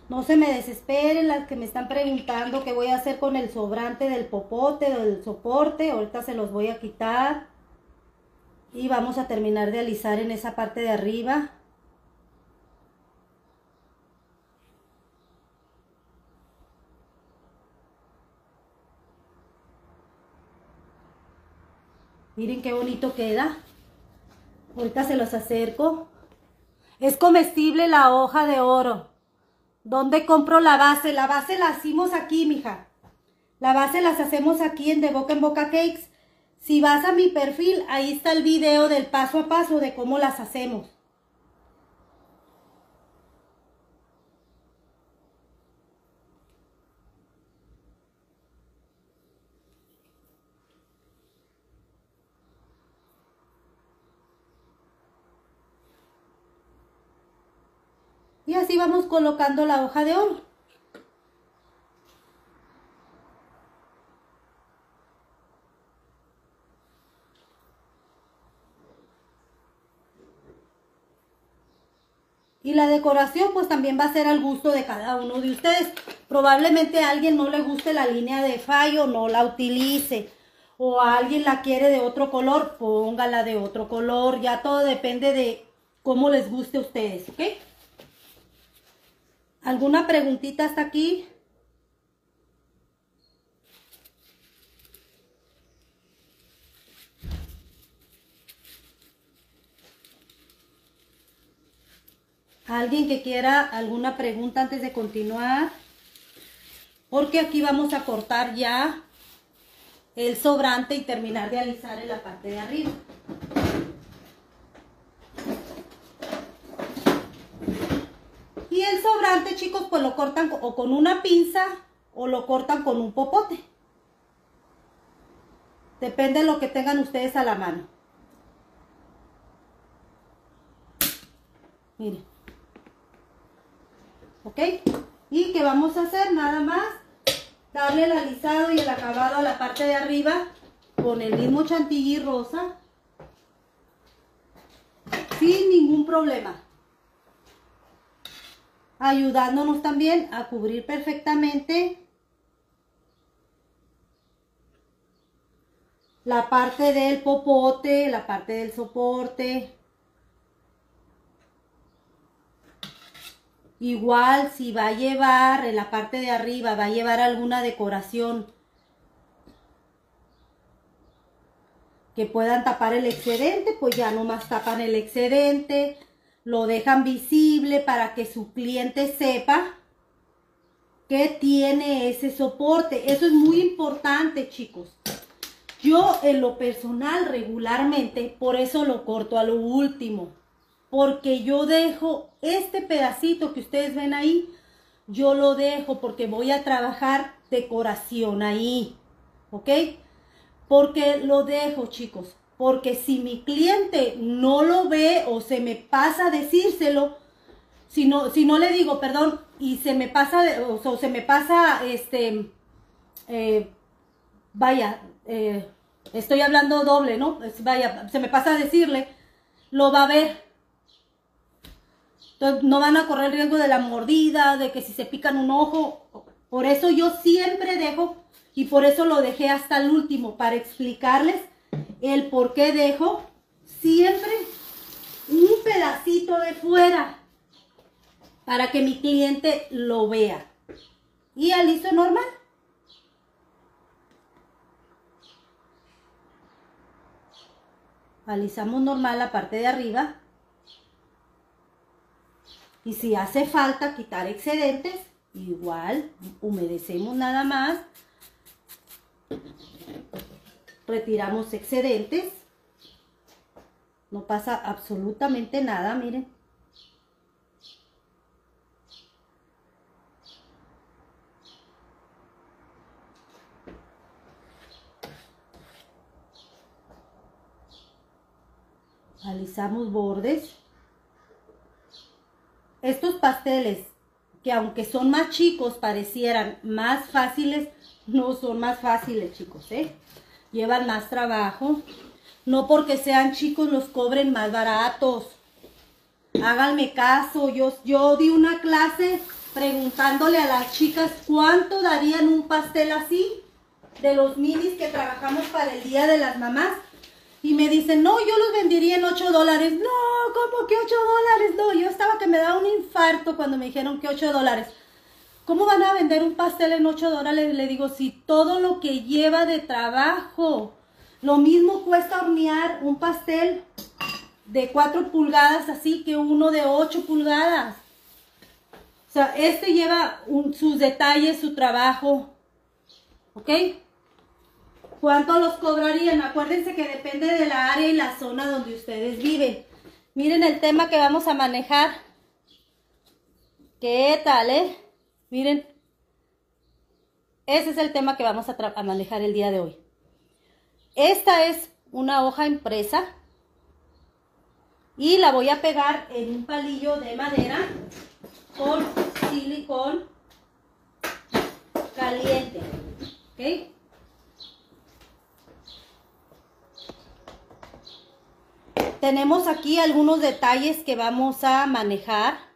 No se me desesperen las que me están preguntando qué voy a hacer con el sobrante del popote, del soporte. Ahorita se los voy a quitar. Y vamos a terminar de alisar en esa parte de arriba. Miren qué bonito queda. Ahorita se los acerco. Es comestible la hoja de oro. ¿Dónde compro la base? La base la hacemos aquí, mija. La base las hacemos aquí en De Boca en Boca Cakes. Si vas a mi perfil, ahí está el video del paso a paso de cómo las hacemos. Y así vamos colocando la hoja de oro. Y la decoración pues también va a ser al gusto de cada uno de ustedes. Probablemente a alguien no le guste la línea de fallo, no la utilice. O a alguien la quiere de otro color, póngala de otro color. Ya todo depende de cómo les guste a ustedes, ¿ok? ¿Alguna preguntita hasta aquí? ¿Alguien que quiera alguna pregunta antes de continuar? Porque aquí vamos a cortar ya el sobrante y terminar de alisar en la parte de arriba. Y el sobrante, chicos, pues lo cortan o con una pinza o lo cortan con un popote. Depende de lo que tengan ustedes a la mano. Miren. ¿Ok? Y que vamos a hacer nada más darle el alisado y el acabado a la parte de arriba con el mismo chantilly rosa sin ningún problema ayudándonos también a cubrir perfectamente la parte del popote, la parte del soporte. Igual si va a llevar en la parte de arriba, va a llevar alguna decoración que puedan tapar el excedente, pues ya nomás tapan el excedente lo dejan visible para que su cliente sepa que tiene ese soporte. Eso es muy importante, chicos. Yo en lo personal regularmente, por eso lo corto a lo último. Porque yo dejo este pedacito que ustedes ven ahí, yo lo dejo porque voy a trabajar decoración ahí. ¿Ok? Porque lo dejo, chicos porque si mi cliente no lo ve o se me pasa a decírselo, si no, si no le digo, perdón, y se me pasa, o, se me pasa, este, eh, vaya, eh, estoy hablando doble, ¿no? vaya, se me pasa a decirle, lo va a ver. Entonces, no van a correr riesgo de la mordida, de que si se pican un ojo. Por eso yo siempre dejo, y por eso lo dejé hasta el último, para explicarles el por qué dejo siempre un pedacito de fuera para que mi cliente lo vea. Y aliso normal. Alisamos normal la parte de arriba. Y si hace falta quitar excedentes, igual humedecemos nada más retiramos excedentes. No pasa absolutamente nada, miren. Alisamos bordes. Estos pasteles, que aunque son más chicos, parecieran más fáciles, no son más fáciles, chicos, ¿eh? Llevan más trabajo. No porque sean chicos los cobren más baratos. Háganme caso, yo, yo di una clase preguntándole a las chicas cuánto darían un pastel así, de los minis que trabajamos para el Día de las Mamás. Y me dicen, no, yo los vendería en 8 dólares. No, ¿cómo que 8 dólares? No, yo estaba que me daba un infarto cuando me dijeron que 8 dólares. ¿Cómo van a vender un pastel en 8 dólares? Le digo, si todo lo que lleva de trabajo, lo mismo cuesta hornear un pastel de 4 pulgadas así que uno de 8 pulgadas. O sea, este lleva sus detalles, su trabajo. ¿Ok? ¿Cuánto los cobrarían? Acuérdense que depende de la área y la zona donde ustedes viven. Miren el tema que vamos a manejar. ¿Qué tal, eh? Miren. Ese es el tema que vamos a, manejar el día de hoy. Esta es una hoja impresa. Y la voy a pegar en un palillo de madera con silicón caliente. Tenemos aquí algunos detalles que vamos a manejar.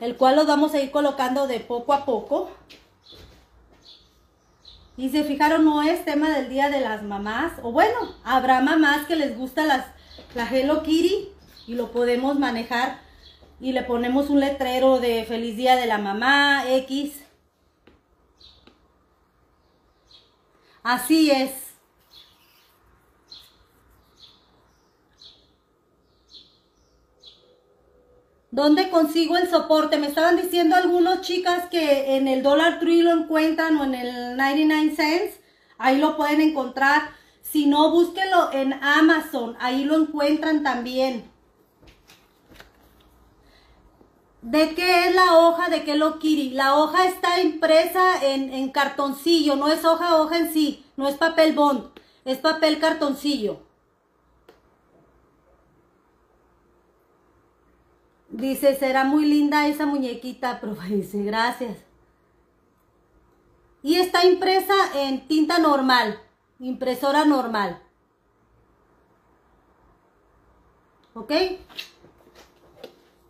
El cual los vamos a ir colocando de poco a poco. Y se fijaron, no es tema del día de las mamás. O bueno, habrá mamás que les gusta las, la Hello Kitty y lo podemos manejar. Y le ponemos un letrero de feliz día de la mamá, X. Así es. ¿Dónde consigo el soporte? Me estaban diciendo algunas chicas que en el Dollar Tree lo encuentran o en el 99 cents. Ahí lo pueden encontrar. Si no, búsquenlo en Amazon. Ahí lo encuentran también. ¿De qué es la hoja de lo Kitty? La hoja está impresa en, en cartoncillo. No es hoja, hoja en sí. No es papel bond. Es papel cartoncillo. Dice, será muy linda esa muñequita, profe. Dice, gracias. Y está impresa en tinta normal, impresora normal. ¿Ok?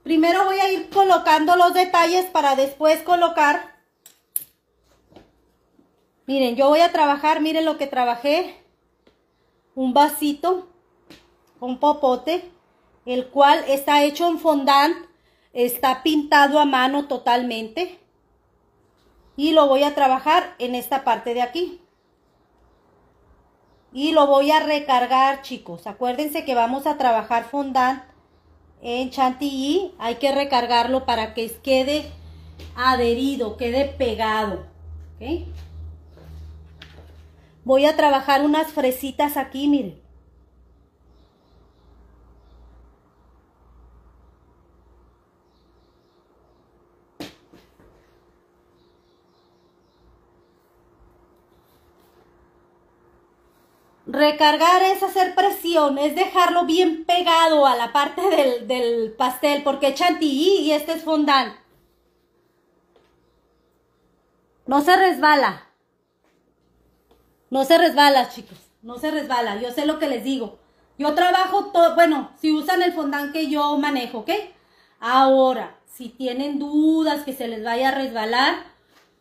Primero voy a ir colocando los detalles para después colocar. Miren, yo voy a trabajar, miren lo que trabajé. Un vasito un popote el cual está hecho en fondant, está pintado a mano totalmente. Y lo voy a trabajar en esta parte de aquí. Y lo voy a recargar, chicos. Acuérdense que vamos a trabajar fondant en chantilly. Hay que recargarlo para que quede adherido, quede pegado. Voy a trabajar unas fresitas aquí, miren. Recargar es hacer presión, es dejarlo bien pegado a la parte del, pastel, porque chantilly y este es fondant. No se resbala. No se resbala, chicos. No se resbala. Yo sé lo que les digo. Yo trabajo todo, bueno, si usan el fondant que yo manejo, ¿ok? Ahora, si tienen dudas que se les vaya a resbalar,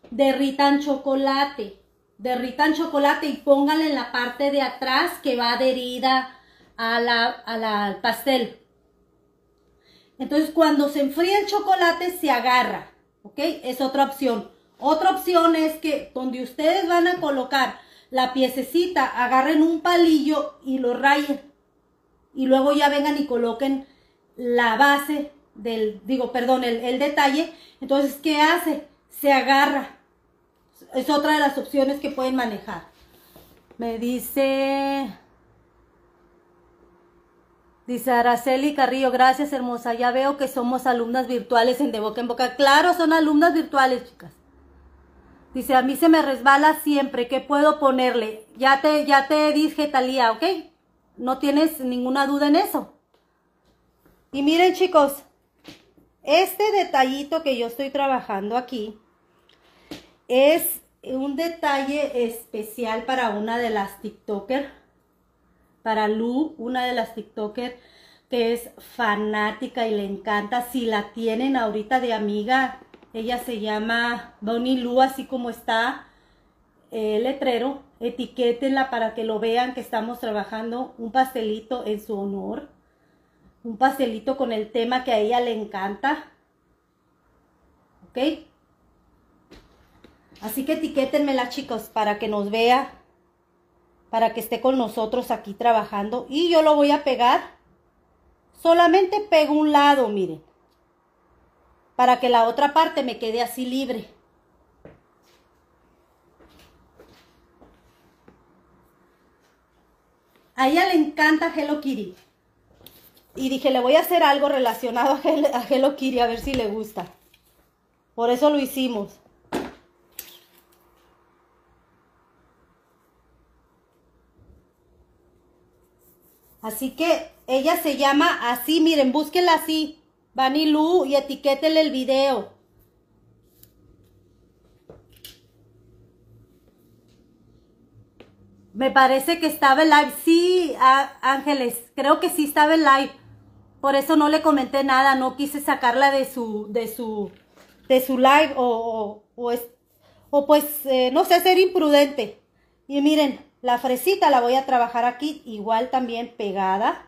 derritan chocolate derritan chocolate y pónganle en la parte de atrás que va adherida a la, al pastel. Entonces cuando se enfría el chocolate se agarra, ¿ok? Es otra opción. Otra opción es que donde ustedes van a colocar la piececita, agarren un palillo y lo rayen. Y luego ya vengan y coloquen la base del, digo, perdón, el, el detalle. Entonces, ¿qué hace? Se agarra es otra de las opciones que pueden manejar. Me dice... Dice Araceli Carrillo, gracias hermosa. Ya veo que somos alumnas virtuales en De Boca en Boca. Claro, son alumnas virtuales, chicas. Dice, a mí se me resbala siempre. ¿Qué puedo ponerle? Ya te, ya te dije, Talía, ¿ok? No tienes ninguna duda en eso. Y miren, chicos, este detallito que yo estoy trabajando aquí, es un detalle especial para una de las TikToker, para Lu, una de las TikToker que es fanática y le encanta. Si la tienen ahorita de amiga, ella se llama Bonnie Lu, así como está el letrero. Etiquétenla para que lo vean que estamos trabajando un pastelito en su honor. Un pastelito con el tema que a ella le encanta. ¿Ok? Así que etiquétenmela, chicos, para que nos vea, para que esté con nosotros aquí trabajando. Y yo lo voy a pegar. Solamente pego un lado, miren. Para que la otra parte me quede así libre. A ella le encanta Hello Kitty. Y dije, le voy a hacer algo relacionado a Hello Kitty, a ver si le gusta. Por eso lo hicimos. Así que ella se llama así, miren, búsquenla así. Lu y etiquétenle el video. Me parece que estaba en live. Sí, Ángeles, creo que sí estaba en live. Por eso no le comenté nada, no quise sacarla de su, de su, de su live o, o, o, pues, eh, no sé, ser imprudente. Y miren, la fresita la voy a trabajar aquí, igual también pegada.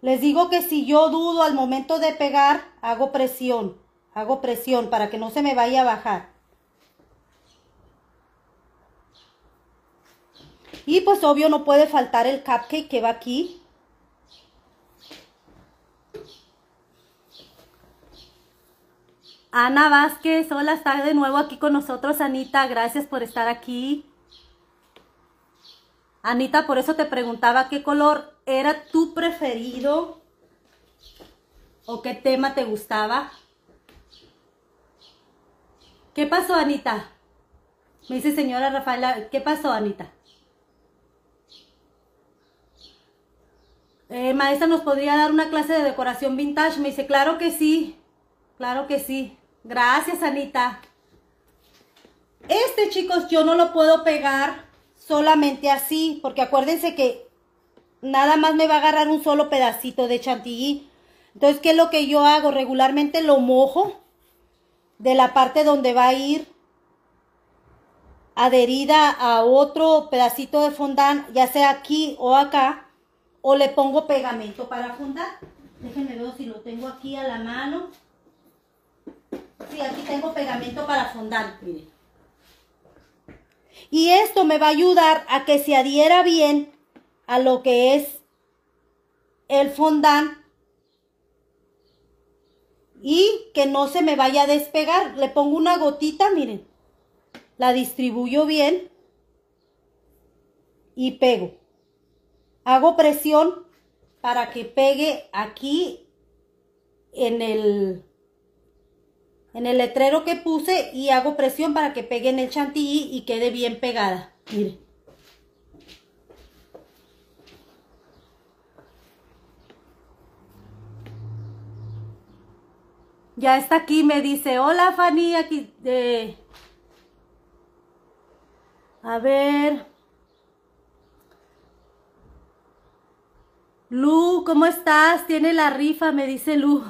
Les digo que si yo dudo al momento de pegar, hago presión. Hago presión para que no se me vaya a bajar. Y pues obvio no puede faltar el cupcake que va aquí. Ana Vázquez, hola, está de nuevo aquí con nosotros, Anita. Gracias por estar aquí. Anita, por eso te preguntaba qué color era tu preferido o qué tema te gustaba. ¿Qué pasó, Anita? Me dice señora Rafaela, ¿qué pasó, Anita? Eh, maestra, ¿nos podría dar una clase de decoración vintage? Me dice, claro que sí, claro que sí. Gracias, Anita. Este, chicos, yo no lo puedo pegar solamente así, porque acuérdense que nada más me va a agarrar un solo pedacito de chantilly. Entonces, ¿qué es lo que yo hago? Regularmente lo mojo de la parte donde va a ir adherida a otro pedacito de fondant, ya sea aquí o acá, o le pongo pegamento para fundar. Déjenme ver si lo tengo aquí a la mano. Sí, aquí tengo pegamento para fondant, miren. Y esto me va a ayudar a que se adhiera bien a lo que es el fondant y que no se me vaya a despegar. Le pongo una gotita, miren. La distribuyo bien y pego. Hago presión para que pegue aquí en el en el letrero que puse y hago presión para que pegue en el chantilly y quede bien pegada. Mire. Ya está aquí, me dice, hola Fanny, aquí de... A ver. Lu, ¿cómo estás? Tiene la rifa, me dice Lu.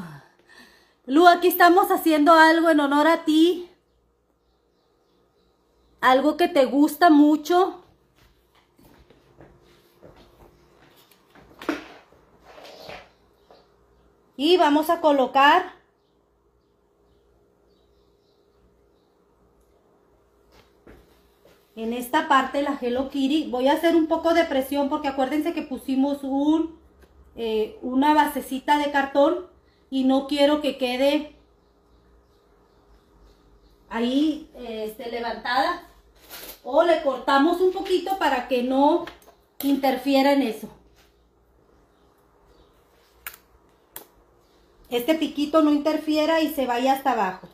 Lu, aquí estamos haciendo algo en honor a ti. Algo que te gusta mucho. Y vamos a colocar en esta parte la Hello Kitty. Voy a hacer un poco de presión porque acuérdense que pusimos un, eh, una basecita de cartón y no quiero que quede ahí este, levantada o le cortamos un poquito para que no interfiera en eso. Este piquito no interfiera y se vaya hasta abajo.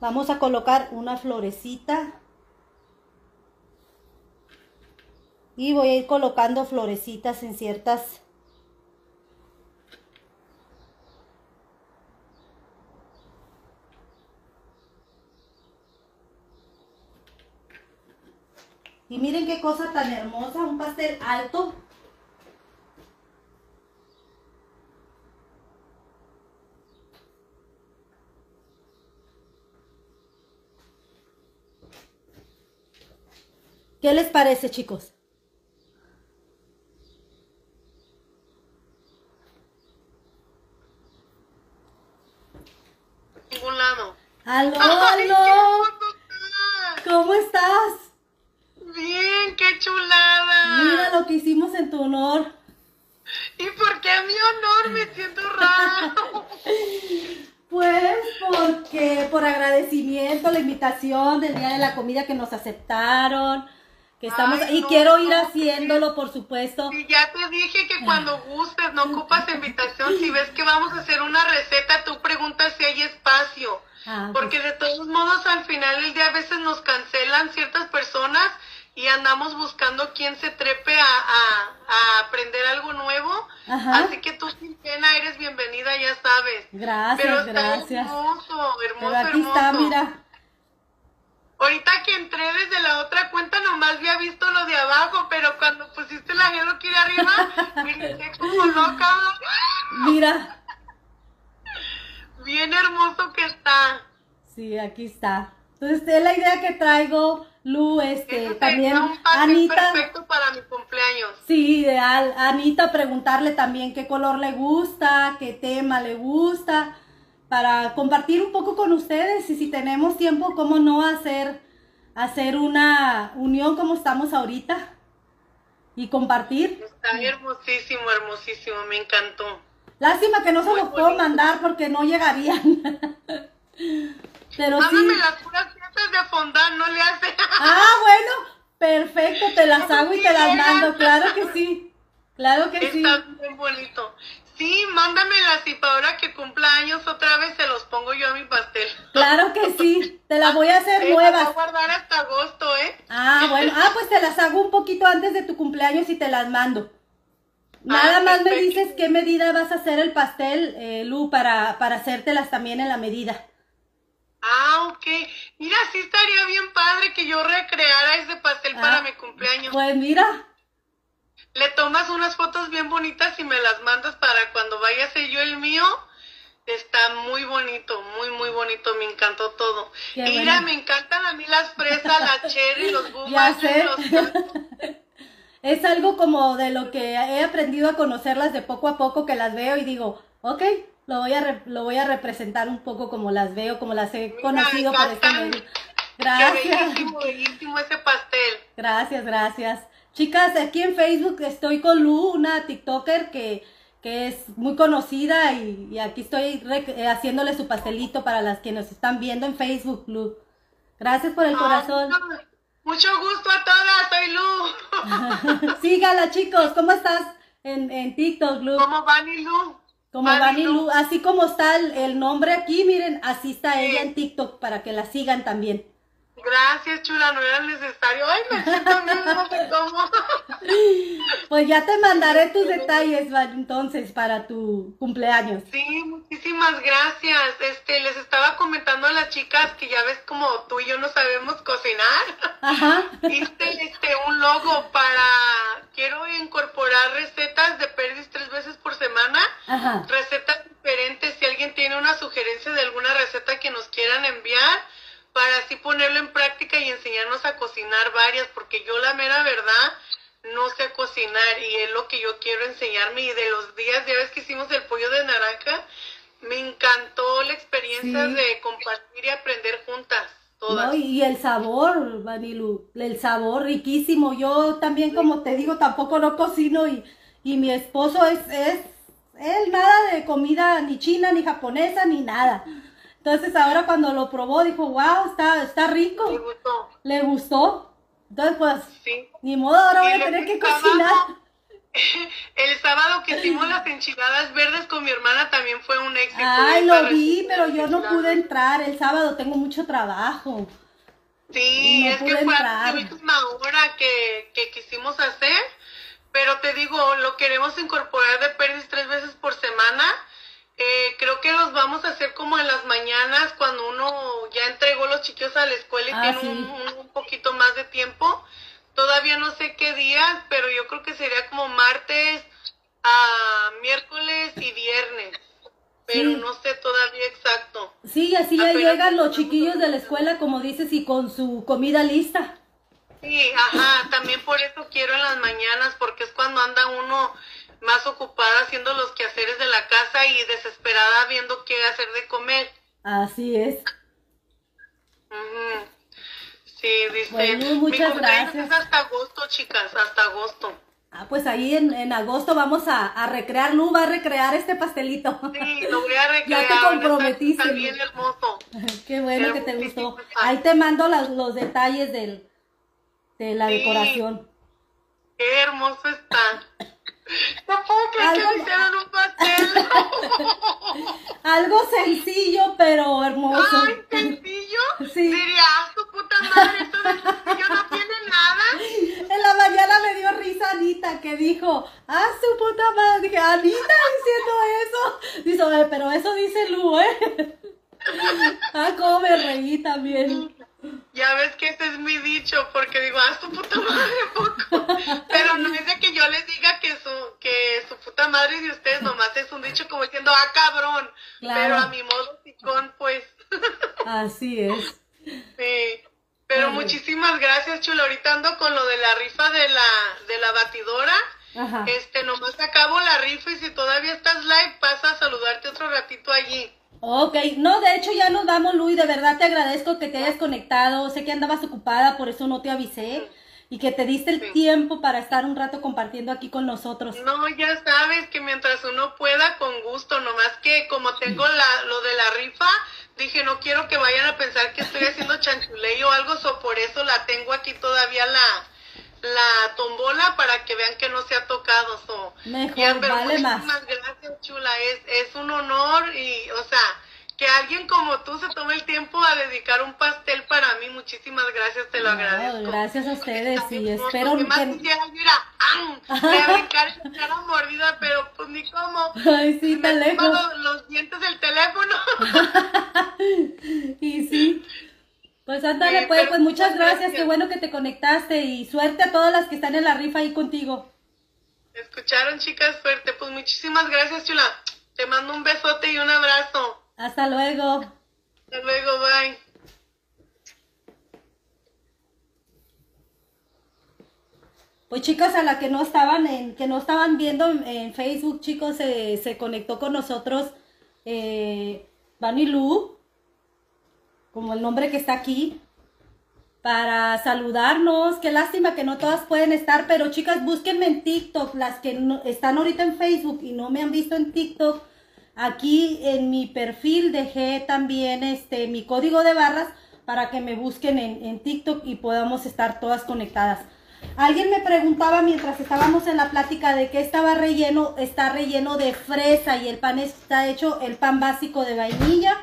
Vamos a colocar una florecita. Y voy a ir colocando florecitas en ciertas Y miren qué cosa tan hermosa, un pastel alto. ¿Qué les parece, chicos? Ningún lado. ¡Aló, aló! ¿Cómo estás? Bien, qué chulada. Mira lo que hicimos en tu honor. ¿Y por qué mi honor? Me siento raro. Pues porque por agradecimiento, la invitación del día de la comida que nos aceptaron, que estamos Ay, y no, quiero ir haciéndolo, por supuesto. Y ya te dije que cuando gustes, no ocupas invitación. Si ves que vamos a hacer una receta, tú preguntas si hay espacio. Ah, pues, Porque de todos modos, al final del día a veces nos cancelan ciertas personas y andamos buscando quién se trepe a, a- a aprender algo nuevo. Ajá. Así que tú sin pena eres bienvenida, ya sabes. Gracias, Pero está gracias. hermoso, hermoso, Pero aquí hermoso. está, mira. Ahorita que entré desde la otra cuenta nomás había visto lo de abajo, pero cuando pusiste la Hello Kitty arriba, me como loca. Mira. Bien hermoso que está. Sí, aquí está. Entonces, es la idea que traigo, Lu, este, también un Anita. perfecto para mi cumpleaños. Sí, ideal. Anita, preguntarle también qué color le gusta, qué tema le gusta, para compartir un poco con ustedes y si tenemos tiempo, cómo no hacer, hacer una unión como estamos ahorita y compartir. Está hermosísimo, hermosísimo, me encantó. Lástima que no se Muy los puedo mandar porque no llegarían. Pero sí. Mándame las puras de fondant, no le hace. Ah, bueno, perfecto, te las hago y te las mando, claro que sí. Claro que sí. Está bien bonito. Sí, mándamelas y para ahora que cumpla años otra vez se los pongo yo a mi pastel. Claro que sí, te las voy a hacer Eh, las voy nuevas. a guardar hasta agosto, ¿eh? Ah, bueno, ah, pues te las hago un poquito antes de tu cumpleaños y te las mando. Nada Ah, más me dices qué medida vas a hacer el pastel, eh, Lu, para, para hacértelas también en la medida. Ah, ok. Mira, sí estaría bien padre que yo recreara ese pastel Ah, para mi cumpleaños. Pues mira, Le tomas unas fotos bien bonitas y me las mandas para cuando vaya a hacer yo el mío. Está muy bonito, muy, muy bonito. Me encantó todo. Qué Mira, bueno. me encantan a mí las fresas, las cherry, los sé. los... es algo como de lo que he aprendido a conocerlas de poco a poco que las veo y digo, ok, lo voy a, re- lo voy a representar un poco como las veo, como las he Mira, conocido por este medio. Qué Gracias. bellísimo, bellísimo ese pastel. Gracias, gracias. Chicas, aquí en Facebook estoy con Lu, una TikToker que, que es muy conocida y, y aquí estoy re- eh, haciéndole su pastelito para las que nos están viendo en Facebook, Lu. Gracias por el corazón. Mucho gusto a todas, soy Lu. Sígala, chicos. ¿Cómo estás en, en TikTok, Lu? ¿Cómo van y Lu? Como Vani Lu. Así como está el, el nombre aquí, miren, así está Sí. ella en TikTok para que la sigan también. Gracias, chula, no era necesario. Ay, me siento bien, no sé cómo. Pues ya te mandaré tus detalles, entonces, para tu cumpleaños. Sí, muchísimas gracias. Este, les estaba comentando a las chicas que ya ves como tú y yo no sabemos cocinar. Ajá. Hice este un logo para quiero incorporar recetas de perdis tres veces por semana. Ajá. Recetas diferentes. Si alguien tiene una sugerencia de alguna receta que nos quieran enviar, para así ponerlo en práctica y enseñarnos a cocinar varias, porque yo la mera verdad no sé cocinar y es lo que yo quiero enseñarme. Y de los días, ya ves que hicimos el pollo de naranja, me encantó la experiencia Sí. de compartir y aprender juntas, todas. No, y el sabor, Vanilu, el sabor riquísimo. Yo también, como te digo, tampoco no cocino y, y mi esposo es, es, él nada de comida ni china, ni japonesa, ni nada. Entonces ahora cuando lo probó dijo, wow, está, está rico, gustó. le gustó. Entonces pues, Sí. ni modo, ahora voy a tener que cocinar. El sábado que hicimos las enchiladas verdes con mi hermana también fue un éxito. Ay, lo vi, pero yo no pude entrar. El sábado tengo mucho trabajo. Sí, no es que fue entrar. a la misma hora que, que quisimos hacer, pero te digo, lo queremos incorporar de perdiz tres veces por semana. Eh, creo que los vamos a hacer como en las mañanas cuando uno ya entregó los chiquillos a la escuela y Ah, tiene sí. un, un- un poquito más de tiempo. Todavía no sé qué días, pero yo creo que sería como martes, a miércoles y viernes. Pero Sí. no sé todavía exacto. Sí, así ya llegan los chiquillos de la escuela, como dices, y con su comida lista. Sí, ajá, también por eso quiero en las mañanas, porque es cuando anda uno más ocupada haciendo los quehaceres de la casa y desesperada viendo qué hacer de comer. Así es. Ujú. Sí, dice. Bueno, mi muchas cumpleaños gracias. Es hasta agosto, chicas, hasta agosto. Ah, pues ahí en, en agosto vamos a, a, recrear, Lu va a recrear este pastelito. Sí, lo voy a recrear. ya te comprometiste. Está bien hermoso. Qué bueno que te gustó. Ahí te mando los, los detalles del, de la sí. decoración. Qué hermoso está. No puedo creer que me hicieron un pastel. Algo sencillo, pero hermoso. Ay, sencillo. Sí. Diría, tu puta madre, esto de no tiene nada. En la mañana me dio risa Anita que dijo, ah, su puta madre. Dije, Anita diciendo eso. Dice, pero eso dice Lu, ¿eh? ah, cómo me reí también. Ya ves que ese es mi dicho, porque digo, ah, su puta madre, poco. Pero no es de que yo les diga que su, que su puta madre de ustedes nomás es un dicho como diciendo, ah, cabrón. Claro. Pero a mi modo picón, pues. Así es. Sí. Pero muchísimas gracias, Chula. Ahorita ando con lo de la rifa de la, de la batidora. Ajá. Este, nomás acabo la rifa y si todavía estás live, pasa a saludarte otro ratito allí. Ok, no, de hecho ya nos vamos, Luis, de verdad te agradezco que te hayas conectado, sé que andabas ocupada, por eso no te avisé, y que te diste el Sí. tiempo para estar un rato compartiendo aquí con nosotros. No, ya sabes que mientras uno pueda, con gusto, nomás que como tengo la, lo de la rifa, dije, no quiero que vayan a pensar que estoy haciendo chanchuley o algo, so por eso la tengo aquí todavía la, la tombola para que vean que no se ha tocado. So. Mejor, Ya, pero vale más. muchísimas gracias, chula, es, es un honor y, o sea, que alguien como tú se tome el tiempo a dedicar un pastel para mí, muchísimas gracias, te lo agradezco. gracias a ustedes y espero ¿Qué más que... quisiera yo ir a, ¡am! de a brincar y echar a mordida, pero pues ni cómo. Ay, sí, Me tan tumba lejos. Los, los dientes del teléfono. Y sí. Pues ándale, Sí, pues, pues muchas muchas gracias, gracias. qué bueno que te conectaste y suerte a todas las que están en la rifa ahí contigo. Escucharon, chicas, suerte. Pues muchísimas gracias, chula. Te mando un besote y un abrazo. Hasta luego. Hasta luego, bye. Pues chicas, a la que no estaban en, que no estaban viendo en, en Facebook, chicos, se, se conectó con nosotros eh, Lu, como el nombre que está aquí, para saludarnos. Qué lástima que no todas pueden estar, pero chicas, búsquenme en TikTok, las que no- están ahorita en Facebook y no me han visto en TikTok. Aquí en mi perfil dejé también este mi código de barras para que me busquen en, en TikTok y podamos estar todas conectadas. Alguien me preguntaba mientras estábamos en la plática de que estaba relleno, está relleno de fresa y el pan está hecho, el pan básico de vainilla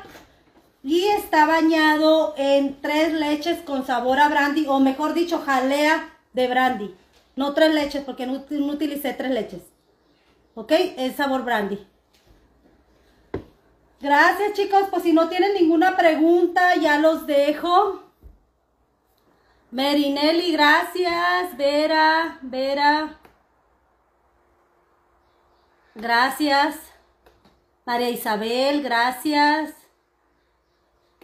y está bañado en tres leches con sabor a brandy, o mejor dicho, jalea de brandy. No tres leches, porque no, utilicé tres leches. ¿Ok? Es sabor brandy. Gracias chicos, pues si no tienen ninguna pregunta, ya los dejo. Merinelli, gracias. Vera, Vera. Gracias. María Isabel, gracias.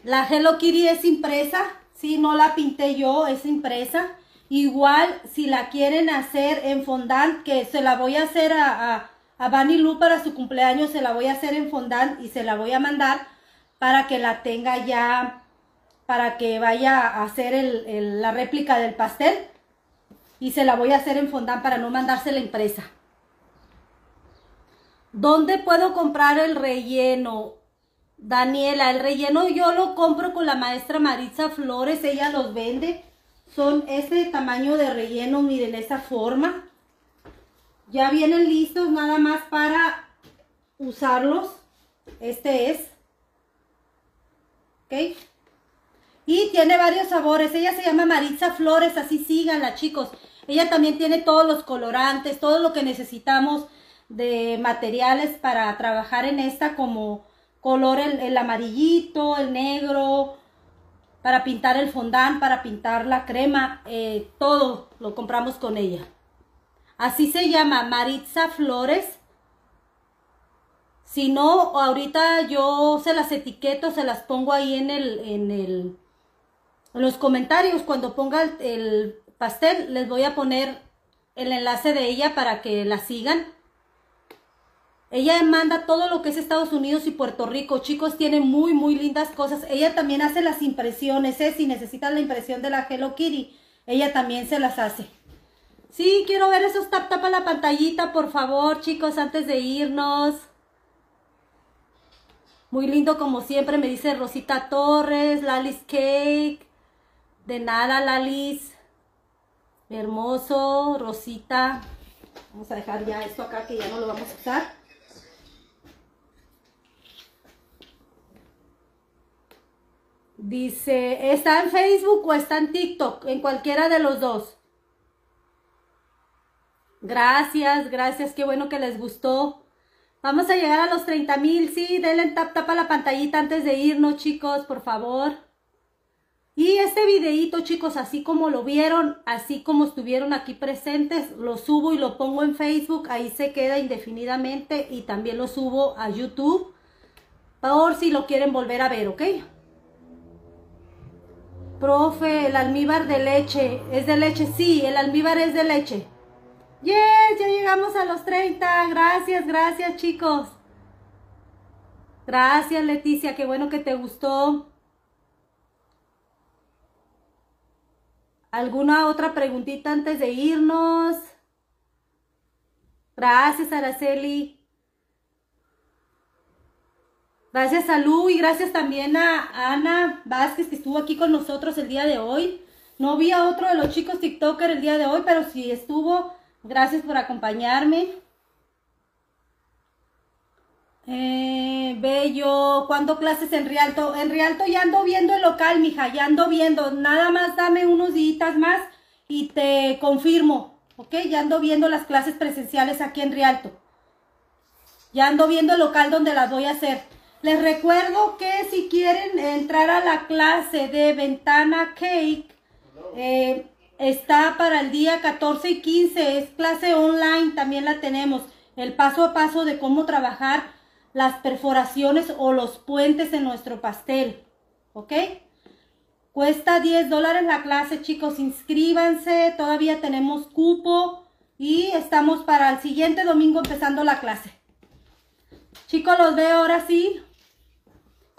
La Hello Kitty es impresa, sí, no la pinté yo, es impresa. Igual, si la quieren hacer en fondant, que se la voy a hacer a, a, a Bunny para su cumpleaños, se la voy a hacer en fondant y se la voy a mandar para que la tenga ya, para que vaya a hacer el- la réplica del pastel. Y se la voy a hacer en fondant para no mandársela impresa. ¿Dónde puedo comprar el relleno? Daniela, el relleno yo lo compro con la maestra Maritza Flores, ella los vende. Son ese tamaño de relleno, miren esa forma. Ya vienen listos nada más para usarlos. Este es. ¿Ok? Y tiene varios sabores. Ella se llama Maritza Flores, así síganla, chicos. Ella también tiene todos los colorantes, todo lo que necesitamos de materiales para trabajar en esta, como color el, amarillito, el negro, para pintar el fondant, para pintar la crema, eh, todo lo compramos con ella. Así se llama Maritza Flores. Si no, ahorita yo se las etiqueto, se las pongo ahí en el, en el, en los comentarios. Cuando ponga el pastel, les voy a poner el enlace de ella para que la sigan. Ella manda todo lo que es Estados Unidos y Puerto Rico. Chicos, tiene muy, muy lindas cosas. Ella también hace las impresiones, ¿eh? Si necesitan la impresión de la Hello Kitty, ella también se las hace. Sí, quiero ver esos tap tap la pantallita, por favor, chicos, antes de irnos. Muy lindo como siempre, me dice Rosita Torres, Lalis Cake. De nada, Lalis. Hermoso, Rosita. Vamos a dejar ya esto acá que ya no lo vamos a usar. Dice, ¿está en Facebook o está en TikTok? En cualquiera de los dos. Gracias, gracias, qué bueno que les gustó. Vamos a llegar a los 30 mil, sí, denle tap tap a la pantallita antes de irnos, chicos, por favor. Y este videito, chicos, así como lo vieron, así como estuvieron aquí presentes, lo subo y lo pongo en Facebook, ahí se queda indefinidamente y también lo subo a YouTube, por si lo quieren volver a ver, ¿ok? Profe, el almíbar de leche, ¿es de leche? Sí, el almíbar es de leche. Yes, ya llegamos a los 30. Gracias, gracias chicos. Gracias Leticia, qué bueno que te gustó. ¿Alguna otra preguntita antes de irnos? Gracias Araceli. Gracias a Lu y gracias también a Ana Vázquez que estuvo aquí con nosotros el día de hoy. No vi a otro de los chicos TikToker el día de hoy, pero sí estuvo. Gracias por acompañarme. Eh, bello, ¿cuándo clases en Rialto? En Rialto ya ando viendo el local, mija, ya ando viendo. Nada más dame unos días más y te confirmo, ¿ok? Ya ando viendo las clases presenciales aquí en Rialto. Ya ando viendo el local donde las voy a hacer. Les recuerdo que si quieren entrar a la clase de Ventana Cake, eh, está para el día 14 y 15, es clase online, también la tenemos. El paso a paso de cómo trabajar las perforaciones o los puentes en nuestro pastel. ¿Ok? Cuesta 10 dólares la clase, chicos. Inscríbanse. Todavía tenemos cupo. Y estamos para el siguiente domingo empezando la clase. Chicos, los veo ahora sí.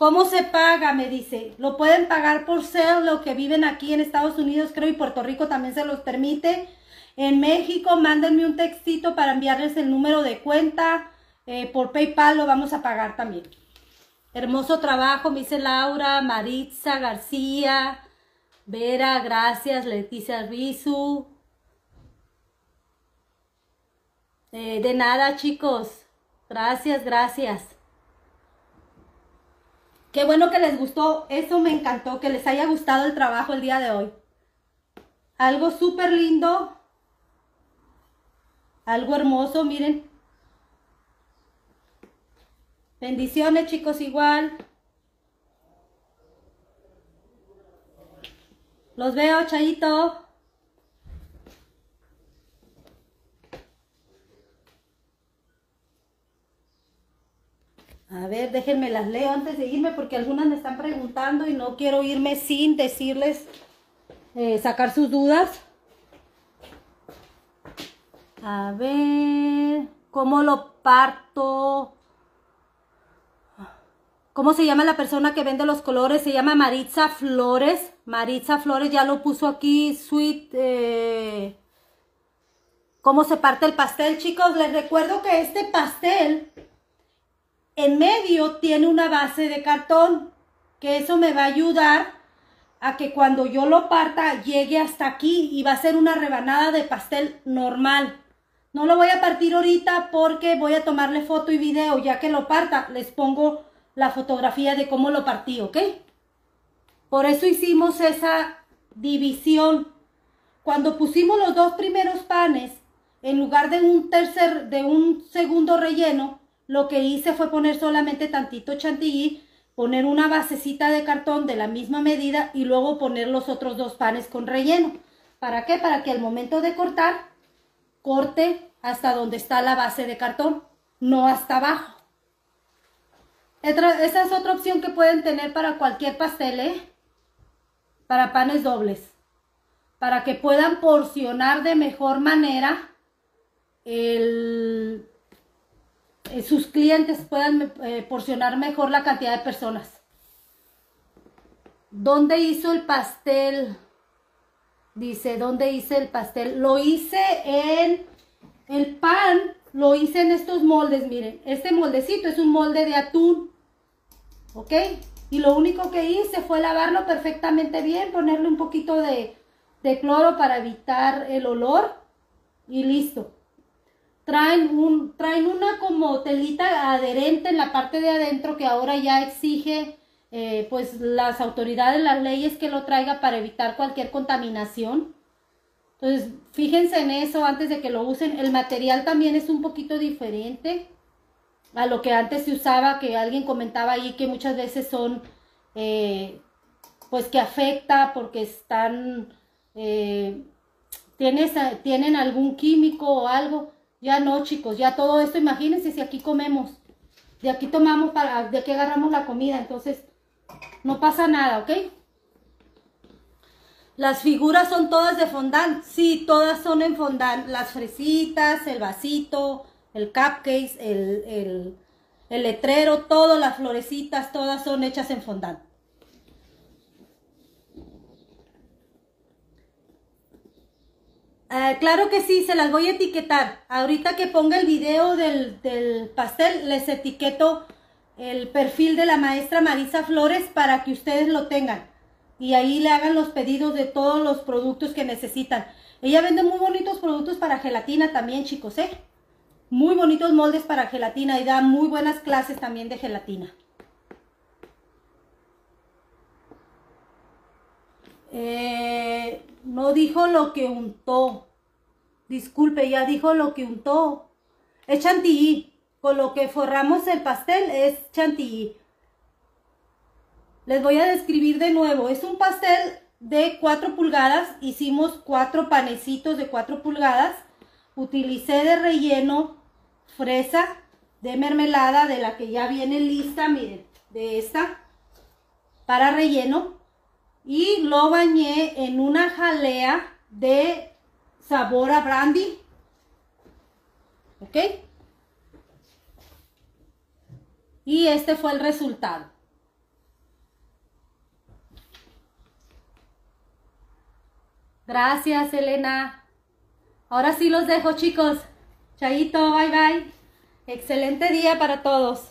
¿Cómo se paga? Me dice. Lo pueden pagar por ser lo que viven aquí en Estados Unidos, creo, y Puerto Rico también se los permite. En México, mándenme un textito para enviarles el número de cuenta eh, por PayPal lo vamos a pagar también. Hermoso trabajo, me dice Laura, Maritza García, Vera, gracias, Leticia Rizu. Eh, de nada, chicos. Gracias, gracias. Qué bueno que les gustó. Eso me encantó, que les haya gustado el trabajo el día de hoy. Algo súper lindo. Algo hermoso, miren. Bendiciones chicos igual. Los veo, Chayito. A ver, déjenme las leo antes de irme porque algunas me están preguntando y no quiero irme sin decirles, eh, sacar sus dudas. A ver, ¿cómo lo parto? ¿Cómo se llama la persona que vende los colores? Se llama Maritza Flores. Maritza Flores ya lo puso aquí, sweet. Eh, ¿Cómo se parte el pastel, chicos? Les recuerdo que este pastel en medio tiene una base de cartón. Que eso me va a ayudar a que cuando yo lo parta llegue hasta aquí y va a ser una rebanada de pastel normal. No lo voy a partir ahorita porque voy a tomarle foto y video. Ya que lo parta, les pongo la fotografía de cómo lo partí, ¿ok? Por eso hicimos esa división. Cuando pusimos los dos primeros panes, en lugar de un tercer, de un segundo relleno, lo que hice fue poner solamente tantito chantilly, poner una basecita de cartón de la misma medida y luego poner los otros dos panes con relleno. ¿Para qué? Para que al momento de cortar, corte hasta donde está la base de cartón, no hasta abajo. Esa es otra opción que pueden tener para cualquier pastel, ¿eh? Para panes dobles. Para que puedan porcionar de mejor manera el, sus clientes puedan eh, porcionar mejor la cantidad de personas. ¿Dónde hizo el pastel? Dice, ¿dónde hice el pastel? Lo hice en el pan, lo hice en estos moldes, miren. Este moldecito es un molde de atún. ¿Ok? Y lo único que hice fue lavarlo perfectamente bien, ponerle un poquito de cloro para evitar el olor y listo. Traen, un, traen una como telita adherente en la parte de adentro que ahora ya exige eh, pues las autoridades, las leyes que lo traiga para evitar cualquier contaminación. Entonces, fíjense en eso antes de que lo usen. El material también es un poquito diferente a lo que antes se usaba, que alguien comentaba ahí que muchas veces son, eh, pues que afecta porque están, eh, tienes, tienen algún químico o algo. Ya no, chicos, ya todo esto, imagínense si aquí comemos, de aquí tomamos para, de aquí agarramos la comida, entonces no pasa nada, ¿ok? Las figuras son todas de fondant. Sí, todas son en fondant. Las fresitas, el vasito, el cupcake, el, el, letrero, todas las florecitas, todas son hechas en fondant. Eh, claro que sí, se las voy a etiquetar. Ahorita que ponga el video del, del pastel, les etiqueto el perfil de la maestra Marisa Flores para que ustedes lo tengan y ahí le hagan los pedidos de todos los productos que necesitan. Ella vende muy bonitos productos para gelatina también, chicos, ¿eh? Muy bonitos moldes para gelatina y da muy buenas clases también de gelatina. Eh, no dijo lo que untó. Disculpe, ya dijo lo que untó. Es chantilly. Con lo que forramos el pastel es chantilly. Les voy a describir de nuevo. Es un pastel de 4 pulgadas. Hicimos cuatro panecitos de 4 pulgadas. Utilicé de relleno fresa de mermelada de la que ya viene lista, miren, de esta para relleno y lo bañé en una jalea de sabor a brandy. ¿Ok? Y este fue el resultado. Gracias, Elena. Ahora sí los dejo, chicos. Chaito, bye bye. Excelente día para todos.